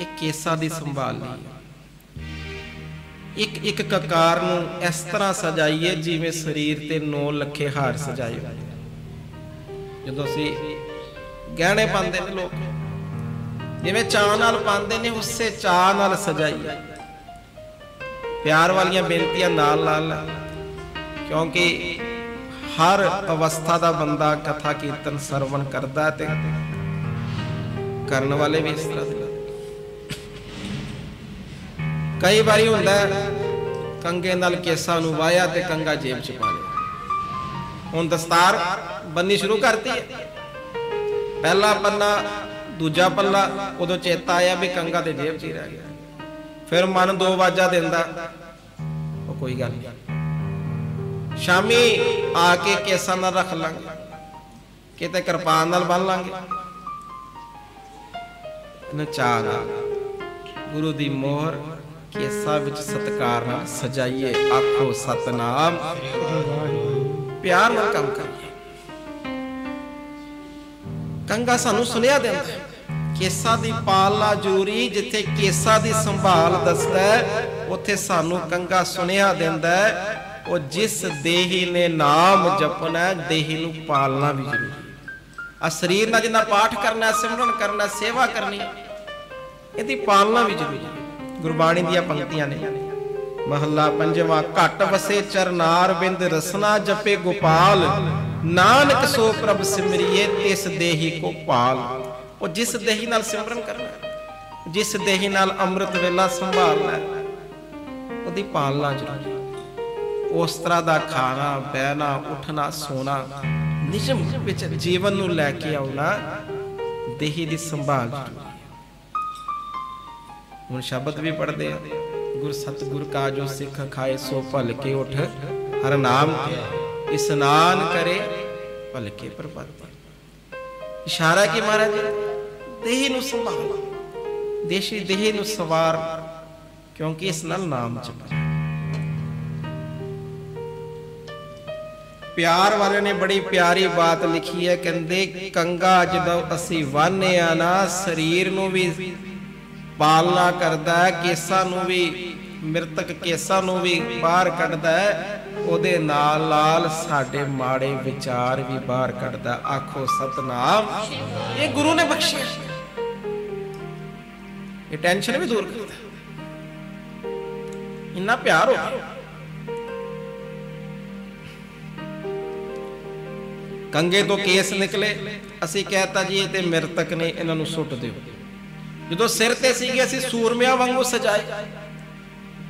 ਇਹ ਕੇਸਾਂ ਦੀ ਸੰਭਾਲ ਲਈ ਇੱਕ ਇੱਕ ਕਕਾਰ ਨੂੰ ਇਸ ਤਰ੍ਹਾਂ ਸਜਾਈਏ ਜਿਵੇਂ ਸਰੀਰ ਤੇ 9 ਲੱਖੇ ਹਾਰ ਸਜਾਏ ਜਦੋਂ ਅਸੀਂ ਗਹਿਣੇ ਪਾਉਂਦੇ ਨੇ ਲੋਕ, ਜਿਵੇਂ ਚਾਹ ਨਾਲ ਪਾਉਂਦੇ ਨੇ, ਉਸੇ ਚਾਹ ਨਾਲ ਸਜਾਈਏ। ਪਿਆਰ ਵਾਲੀਆਂ ਬੇਨਤੀਆਂ ਨਾਲ ਨਾਲ ਕਿਉਂਕਿ ਹਰ ਅਵਸਥਾ ਦਾ ਬੰਦਾ ਕਥਾ ਕੀਰਤਨ ਸਰਵਣ ਕਰਦਾ ਤੇ ਕਰਨ ਵਾਲੇ ਵੀ ਇਸ ਤਰ੍ਹਾਂ ਦੇ। ਕਈ ਵਾਰੀ ਹੁੰਦਾ ਹੈ, ਕੰਗੇ ਨਾਲ ਕੇਸਾਂ ਨੂੰ ਵਾਇਆ ਤੇ ਕੰਗਾ ਜੇਬ ਚ ਪਾ ਲਿਆ। ਹੁਣ ਦਸਤਾਰ ਬੰਨੀ ਸ਼ੁਰੂ ਕਰਤੀ ਹੈ। ਪਹਿਲਾ ਪੰਨਾ ਦੂਜਾ ਪੱਲਾ ਉਦੋਂ ਚੇਤਾ ਆਇਆ ਵੀ ਕੰਗਾ ਤੇ ਜੇਬ ਚ ਹੀ ਰਹਿ ਗਿਆ। ਫਿਰ ਮਨ ਦੋ ਵਾਜਾ ਦਿੰਦਾ ਉਹ ਕੋਈ ਗੱਲ ਨਹੀਂ। ਸ਼ਾਮੀ ਆ ਕੇ ਕੇਸਾਂ ਨਾਲ ਰੱਖ ਲਾਂਗੇ। ਕਿਤੇ ਕਿਰਪਾਨ ਨਾਲ ਬੰਨ ਲਾਂਗੇ। ਨਚਾ ਨਾਲ ਗੁਰੂ ਦੀ ਮੋਹਰ ਕੇਸਾਂ ਵਿੱਚ ਸਤਕਾਰ ਨਾਲ ਸਜਾਈਏ। ਆਖੋ ਸਤਨਾਮ। ਪਿਆਰ ਨਾਲ ਕੰਮ ਕਰੀਏ। ਕੰਗਾ ਸਾਨੂੰ ਸੁਨੇਹਾ ਦਿੰਦਾ ਹੈ, ਕੇਸਾਂ ਦੀ ਪਾਲਣਾ ਜ਼ਰੂਰੀ ਜਿੱਥੇ ਕੇਸਾਂ ਦੀ ਸੰਭਾਲ ਦੱਸਦਾ ਉੱਥੇ ਸਾਨੂੰ ਕੰਗਾ ਸੁਨੇਹਾ ਦਿੰਦਾ ਉਹ ਜਿਸ ਦੇਹੀ ਨੇ ਨਾਮ ਜਪਣਾ ਦੇਹੀ ਨੂੰ ਪਾਲਣਾ ਵੀ ਜ਼ਰੂਰੀ ਆ ਸਰੀਰ ਨਾਲ ਜਿੰਨਾ ਪਾਠ ਕਰਨਾ, ਸਿਮਰਨ ਕਰਨਾ, ਸੇਵਾ ਕਰਨੀ, ਇਹਦੀ ਪਾਲਣਾ ਵੀ ਜ਼ਰੂਰੀ ਗੁਰਬਾਣੀ ਦੀਆਂ ਪੰਕਤੀਆਂ ਨੇ। ਮਹੱਲਾ ਪੰਜਵਾਂ, ਘਟ ਵਸੇ ਚਰਨਾਰ ਬਿੰਦ, ਰਸਨਾ ਜਪੇ ਗੋਪਾਲ। ਨਾਨਕ ਸੋ ਪ੍ਰਭ ਸਿਮਰਿਏ, ਤਿਸ ਦੇਹੀ ਕੋ ਪਾਲ ਉਹ ਜਿਸ ਦੇਹੀ ਨਾਲ ਸਿਮਰਨ ਕਰਨਾ ਜਿਸ ਦੇਹੀ ਨਾਲ ਅੰਮ੍ਰਿਤ ਵੇਲਾ ਸੰਭਾਲਣਾ ਉਹਦੀ ਪਾਲਣਾ ਜ਼ਰੂਰੀ ਉਸ ਤਰ੍ਹਾਂ ਦਾ ਖਾਣਾ, ਬਹਿਣਾ, ਉੱਠਣਾ, ਸੋਣਾ, ਨਿਯਮ ਵਿੱਚ ਜੀਵਨ ਨੂੰ ਲੈ ਕੇ ਆਉਣਾ ਦੇਹੀ ਦੀ ਸੰਭਾਲ ਹੁਣ ਸ਼ਬਦ ਵੀ ਪੜ੍ਹਦੇ ਆ। ਗੁਰ ਸਤਿਗੁਰ ਕਾ ਜੋ ਸਿੱਖ ਖਾਏ, ਸੋ ਭਲ ਕੇ ਉਠ। ਹਰ ਨਾਮ ਤੇ ਇਸਨਾਨ ਕਰੇ, ਭਲ ਕੇ ਪ੍ਰਪਾਤੀ ਇਸ਼ਾਰਾ ਕੀ ਮਹਾਰਾਜ? ਦੇਹੀ ਨੂੰ ਸੰਭਾਲ। ਦੇਸ਼ੀ ਦੇਹੀ ਨੂੰ ਸਵਾਰ, ਕਿਉਂਕਿ ਇਸ ਨਾਲ ਨਾਮ ਜਪੋ। ਪਿਆਰ ਵਾਲਿਆਂ ਨੇ ਬੜੀ ਪਿਆਰੀ ਬਾਤ ਲਿਖੀ ਹੈ, ਕਹਿੰਦੇ, ਕੰਗਾ ਜਦੋਂ ਅਸੀਂ ਵਾਹਨੇ ਆ ਨਾ, ਸਰੀਰ ਨੂੰ ਵੀ ਪਾਲਣਾ ਕਰਦਾ ਹੈ, ਕੇਸਾਂ ਨੂੰ ਵੀ, ਮ੍ਰਿਤਕ ਕੇਸਾਂ ਨੂੰ ਵੀ ਬਾਹਰ ਕੱਢਦਾ ਹੈ, ਉਹਦੇ ਨਾਲ ਨਾਲ ਸਾਡੇ ਮਾੜੇ ਵਿਚਾਰ ਵੀ ਬਾਹਰ ਕੱਢਦਾ ਆਖੋ, ਸਤਨਾਮ। ਇਹ ਗੁਰੂ ਨੇ ਬਖਸ਼ਿਆ। ਇਹ ਟੈਨਸ਼ਨ ਵੀ ਦੂਰ ਕਰਦਾ। ਇੰਨਾ ਪਿਆਰ ਹੋ ਗਿਆ। ਕੰਗੇ ਤੋਂ ਕੇਸ ਨਿਕਲੇ। ਅਸੀਂ ਕਹਿਤਾ ਜੀ, ਇਹ ਤੇ ਮ੍ਰਿਤਕ ਨੇ, ਇਹਨਾਂ ਨੂੰ ਸੁੱਟ ਦਿਓ। ਜਦੋਂ ਸਿਰ ਤੇ ਸੀਗੇ, ਅਸੀਂ ਸੂਰਮਿਆਂ ਵਾਂਗੂ ਸਜਾਏ।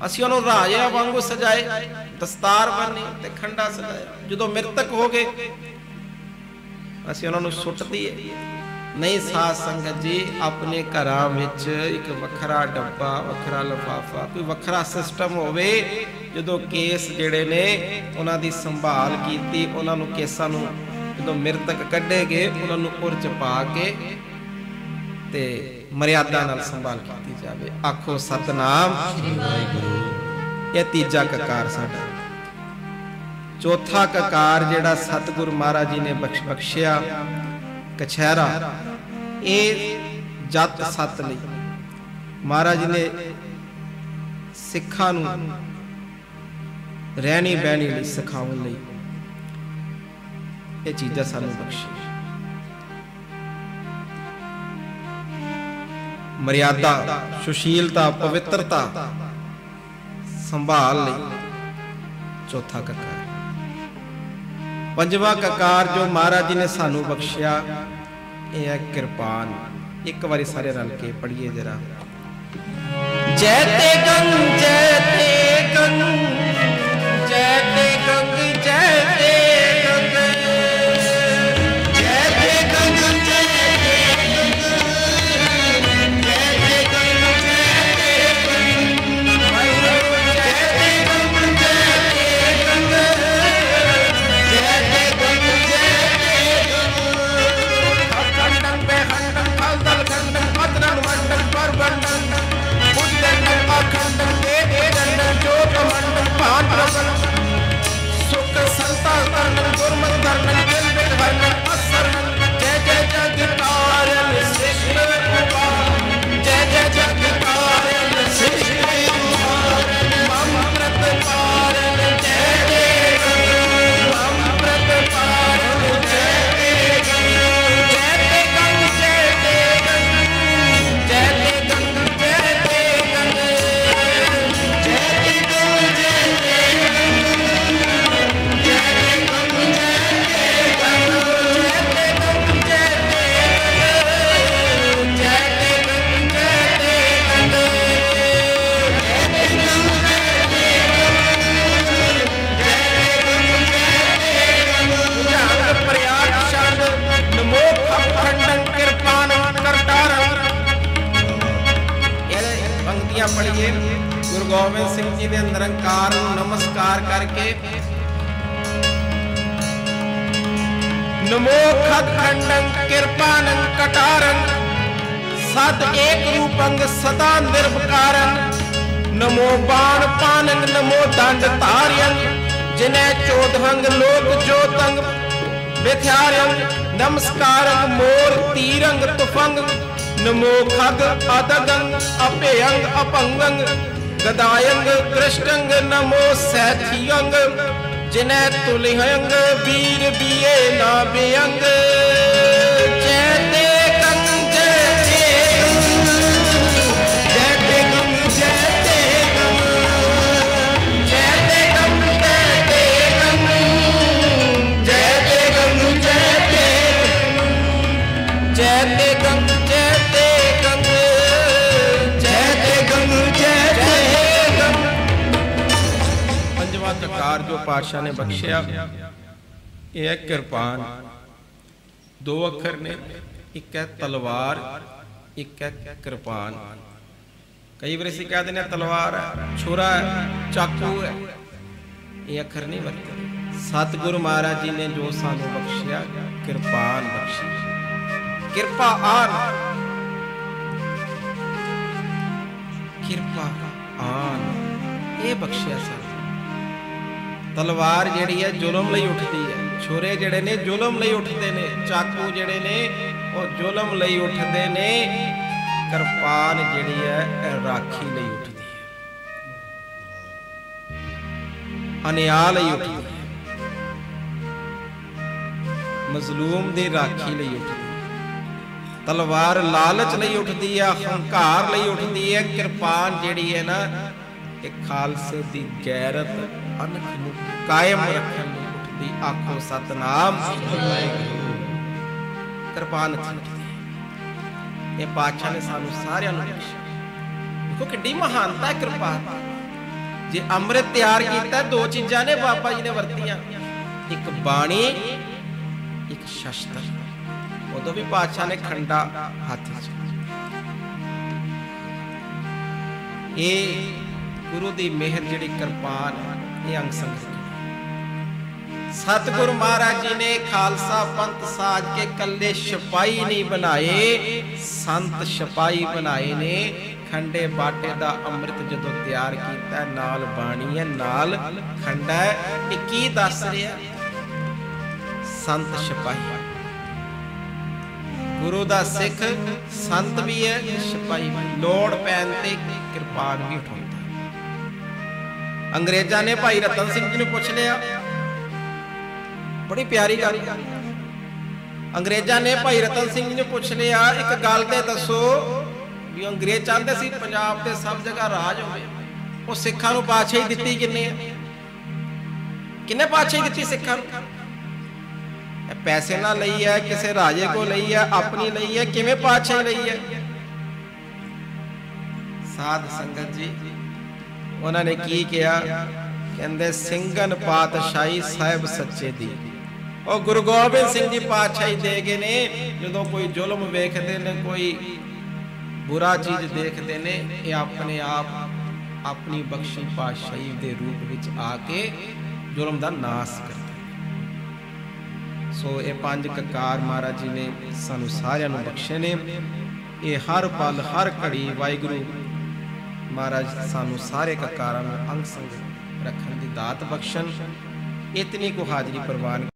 ਅਸੀਂ ਉਹਨੂੰ ਰਾਜਿਆਂ ਵਾਂਗੂ ਸਜਾਏ, ਦਸਤਾਰ ਬੰਨੀ ਤੇ ਖੰਡਾ ਸਜਾਇਆ। ਜਦੋਂ ਮ੍ਰਿਤਕ ਹੋ ਗਏ, ਅਸੀਂ ਉਹਨਾਂ ਨੂੰ ਸੁੱਟ ਦਈਏ। ਨਹੀਂ ਸਾਧ ਸੰਗਤ ਜੀ, ਆਪਣੇ ਘਰਾਂ ਵਿੱਚ ਇੱਕ ਵੱਖਰਾ ਡੱਬਾ, ਵੱਖਰਾ ਲਫਾਫਾ, ਕੋਈ ਵੱਖਰਾ ਸਿਸਟਮ ਹੋਵੇ, ਜਦੋਂ ਕੇਸ ਜਿਹੜੇ ਨੇ, ਉਹਨਾਂ ਦੀ ਸੰਭਾਲ ਕੀਤੀ, ਉਹਨਾਂ ਨੂੰ ਕੇਸਾਂ ਨੂੰ ਜਦੋਂ ਮ੍ਰਿਤਕ ਕੱਢੇ ਗਏ ਉਹਨਾਂ ਨੂੰ ਉਰਜ ਪਾ ਕੇ ਤੇ ਮਰਿਆਦਾ ਨਾਲ ਸੰਭਾਲ ਕੀਤੀ ਜਾਵੇ। ਆਖੋ, ਸਤਨਾਮ। ਇਹ ਤੀਜਾ ਕਕਾਰ ਸਾਡਾ। ਚੌਥਾ ਕਕਾਰ ਜਿਹੜਾ ਸਤਿਗੁਰ ਮਹਾਰਾਜ ਜੀ ਨੇ ਬਖਸ਼ ਬਖਸ਼ਿਆ, ਕਛਹਿਰਾ, ਇਹ ਜਤ ਸਤ ਲਈ। ਮਹਾਰਾਜ ਜੀ ਨੇ ਸਿੱਖਾਂ ਨੂੰ ਰਹਿਣੀ ਬਹਿਣੀ ਲਈ ਸਿਖਾਉਣ ਲਈ। ਇਹ ਚੀਜ਼ਾਂ ਸਾਨੂੰ ਬਖਸ਼ੀ। ਮਰਿਆਦਾ, ਸੁਸ਼ੀਲਤਾ, ਪਵਿੱਤਰਤਾ ਸੰਭਾਲ ਲਈ ਚੌਥਾ ਕਕਾਰ। ਪੰਜਵਾਂ ਕਕਾਰ ਜੋ ਮਹਾਰਾਜ ਜੀ ਨੇ ਸਾਨੂੰ ਬਖਸ਼ਿਆ, ਇਹ ਹੈ ਕਿਰਪਾਨ। ਇੱਕ ਵਾਰੀ ਸਾਰੇ ਰਲ ਕੇ ਪੜ੍ਹੀਏ ਜਰਾ। ਜੈ ਤੇ ਗੰਗ, ਜੈ ਤੇ ਗੰਗ, ਜੈ ਤੇ ਗੰਗ, ਜੈ ਤੇ Carmen. ਗੋਬਿੰਦ ਸਿੰਘ ਜੀ ਦੇ ਨਿਰੰਕਾਰ ਨੂੰ ਨਮਸਕਾਰ ਕਰਕੇ। ਨਮੋ ਖਦ ਖੰਡੰ ਕਿਰਪਾਨੰ ਕਟਾਰੰ। ਸਤ ਏਕ ਰੂਪੰ ਸਦਾ ਨਿਰਵਕਾਰੰ ਨਮੋ ਬਾਣ ਪਾਨੰ ਨਮੋ ਦੰਡ ਧਾਰਿਯੰ। ਜਿਨੈ ਚੋਦਹੰਗ, ਲੋਕ ਜੋਤੰਗ। ਵਿਥਿਆਰਯੰ ਨਮਸਕਾਰੰ, ਮੋਰ ਤੀਰੰਗ, ਤੁਫੰਗ। ਨਮੋ ਖਗ ਅਦਗੰ ਅਪੇਯੰਗ ਅਪੰਗੰ। ਗਦਾਯੰਗ ਕ੍ਰਿਸ਼ਟੰਗ ਨਮੋ ਸੈਥਿਯੰਗ ਜਿਨੈ ਤੁਲਿਹੰਗ ਵੀਰ ਬੀਏ ਨਾ ਬੇਅੰਗ ਜੈ ਪੰਜਵਾਂ ਜੋ ਪਾਤਸ਼ਾਹ ਨੇ ਬਖਸ਼ਿਆ, ਇਹ ਹੈ ਕਿਰਪਾਨ। ਦੋ ਅੱਖਰ ਨੇ, ਇੱਕ ਹੈ ਤਲਵਾਰ, ਇੱਕ ਹੈ ਕਿਰਪਾਨ। ਕਈ ਵਾਰ ਅਸੀਂ ਕਹਿ ਦਿੰਦੇ ਹਾਂ ਤਲਵਾਰ ਹੈ, ਛੁਰਾ ਹੈ, ਚਾਕੂ ਹੈ। ਇਹ ਅੱਖਰ ਨਹੀਂ ਵਰਤੇ। ਸਤਿਗੁਰੂ ਮਹਾਰਾਜ ਜੀ ਨੇ ਜੋ ਸਾਨੂੰ ਬਖਸ਼ਿਆ, ਕਿਰਪਾਨ ਬਖਸ਼ੀ। ਕਿਰਪਾ ਆਨ। ਕਿਰਪਾ ਆਨ। ਇਹ ਬਖਸ਼ਿਆ ਸਾਨੂੰ। ਤਲਵਾਰ ਜਿਹੜੀ ਹੈ ਜ਼ੁਲਮ ਲਈ ਉੱਠਦੀ ਹੈ। ਛੁਰੇ ਜਿਹੜੇ ਨੇ ਜ਼ੁਲਮ ਲਈ ਉੱਠਦੇ ਨੇ, ਚਾਕੂ ਜਿਹੜੇ ਨੇ, ਉਹ ਜ਼ੁਲਮ ਲਈ ਉੱਠਦੇ ਨੇ। ਕਿਰਪਾਨ ਜਿਹੜੀ ਹੈ, ਇਹ ਰਾਖੀ ਲਈ ਉੱਠਦੀ ਹੈ। ਅਨਿਆਂ ਲਈ ਉੱਠਦੀ ਹੈ। ਮਜ਼ਲੂਮ ਦੀ ਰਾਖੀ ਲਈ ਉੱਠਦੀ ਹੈ। ਤਲਵਾਰ ਲਾਲਚ ਲਈ ਉੱਠਦੀ ਹੈ ਹੰਕਾਰ ਲਈ ਉੱਠਦੀ ਹੈ। ਕਿਰਪਾਨ ਜਿਹੜੀ ਹੈ ਨਾ, ਇਹ ਖਾਲਸੇ ਦੀ ਗੈਰਤ ਅਨਖ ਨੂੰ ਕਾਇਮ ਰੱਖਣ ਲਈ ਉੱਠਦੀ ਆਖੋ ਸਤਨਾਮ। ਕਿਰਪਾਨ ਉੱਠਦੀ ਇਹ ਪਾਤਸ਼ਾਹ ਨੇ ਸਾਨੂੰ ਸਾਰਿਆਂ ਨੂੰ ਬਖਸ਼ਿਆ। ਦੇਖੋ ਕਿੱਡੀ ਮਹਾਨਤਾ ਹੈ ਕਿਰਪਾਨ ਜੇ ਅੰਮ੍ਰਿਤ ਤਿਆਰ ਕੀਤਾ, ਦੋ ਚੀਜ਼ਾਂ ਨੇ ਬਾਬਾ ਜੀ ਨੇ ਵਰਤੀਆਂ। ਇੱਕ ਬਾਣੀ, ਇੱਕ ਸ਼ਸਤਰ। ਉਦੋਂ ਵੀ ਪਾਤਸ਼ਾਹ ਨੇ ਖੰਡਾ ਹੱਥ 'ਚ ਇਹ ਗੁਰੂ ਦੀ ਮਿਹਰ ਜਿਹੜੀ ਕਿਰਪਾਨ ਇਹ ਅੰਗ ਸੰਗ ਸਤਿਗੁਰੂ ਮਹਾਰਾਜ ਜੀ ਨੇ ਖਾਲਸਾ ਪੰਥ ਸਾਜ ਕੇ ਕੱਲੇ ਸਿਪਾਹੀ ਨਹੀਂ ਬਣਾਏ, ਸੰਤ ਸਿਪਾਹੀ ਬਣਾਏ ਨੇ। ਖੰਡੇ ਬਾਟੇ ਦਾ ਅੰਮ੍ਰਿਤ ਜਦੋਂ ਤਿਆਰ ਕੀਤਾ, ਨਾਲ ਬਾਣੀ ਹੈ, ਨਾਲ ਖੰਡਾ ਹੈ। ਇਹ ਕੀ ਦੱਸ ਰਿਹਾ? ਸੰਤ ਸਿਪਾਹੀ। ਗੁਰੂ ਦਾ ਸਿੱਖ, ਸੰਤ ਵੀ ਹੈ, ਸਿਪਾਹੀ ਲੋੜ ਪੈਣ ਤੇ ਕਿਰਪਾਨ ਵੀ ਉਠਾਉਂਦਾ ਅੰਗਰੇਜ਼ਾਂ ਨੇ ਭਾਈ ਰਤਨ ਸਿੰਘ ਜੀ ਨੂੰ ਪੁੱਛ ਲਿਆ ਬੜੀ ਪਿਆਰੀ ਗੱਲ। ਅੰਗਰੇਜ਼ਾਂ ਨੇ ਭਾਈ ਰਤਨ ਸਿੰਘ ਨੂੰ ਪੁੱਛ ਲਿਆ, ਇੱਕ ਗੱਲ ਤੇ ਦੱਸੋ ਵੀ ਅੰਗਰੇਜ਼ ਚਾਹੁੰਦੇ ਸੀ ਪੰਜਾਬ ਤੇ ਸਭ ਜਗ੍ਹਾ ਰਾਜ ਹੋਵੇ। ਉਹ ਸਿੱਖਾਂ ਨੂੰ ਪਾਤਸ਼ਾਹੀ ਦਿੱਤੀ ਕਿੰਨੇ ਕਿੰਨੇ ਪਾਤਸ਼ਾਹੀ ਦਿੱਤੀ ਸਿੱਖਾਂ ਨੂੰ? ਪੈਸੇ ਨਾਲ ਲਈ ਹੈ, ਕਿਸੇ ਰਾਜੇ ਕੋ ਲਈ ਹੈ, ਆਪਣੀ ਲਈ ਹੈ, ਕਿਵੇਂ ਪਾਤਸ਼ਾਹੀ ਲਈ ਹੈ? ਸਾਧ ਸੰਗਤ ਜੀ, ਉਹਨਾਂ ਨੇ ਕੀ ਕਿਹਾ? ਕਹਿੰਦੇ ਸਿੰਘਨ ਪਾਤਸ਼ਾਹੀ ਸਾਹਿਬ ਸੱਚੇ ਦੀ। ਉਹ ਗੁਰੂ ਗੋਬਿੰਦ ਸਿੰਘ ਜੀ ਪਾਤਸ਼ਾਹੀ ਦੇ ਗਏ ਨੇ, ਜਦੋਂ ਕੋਈ ਜ਼ੁਲਮ ਵੇਖਦੇ ਨੇ, ਕੋਈ ਬੁਰਾ ਚੀਜ਼ ਦੇਖਦੇ ਨੇ, ਇਹ ਆਪਣੇ ਆਪ, ਆਪਣੀ ਬਖਸ਼ੀ ਪਾਤਸ਼ਾਹੀ ਦੇ ਰੂਪ ਵਿੱਚ ਆ ਕੇ ਜ਼ੁਲਮ ਦਾ ਨਾਸ ਕਰਦੇ ਸੋ ਇਹ ਪੰਜ ਕਕਾਰ ਮਹਾਰਾਜ ਜੀ ਨੇ ਸਾਨੂੰ ਸਾਰਿਆਂ ਨੂੰ ਬਖਸ਼ੇ ਨੇ। ਇਹ ਹਰ ਪਲ, ਹਰ ਘੜੀ ਵਾਹਿਗੁਰੂ ਮਹਾਰਾਜ ਸਾਨੂੰ ਸਾਰੇ ਕਕਾਰਾਂ ਨੂੰ ਅੰਗ ਸੰਗ ਰੱਖਣ ਦੀ ਦਾਤ ਬਖਸ਼ਣ। ਇਤਨੀ ਕੋ ਹਾਜ਼ਰੀ ਪ੍ਰਵਾਨ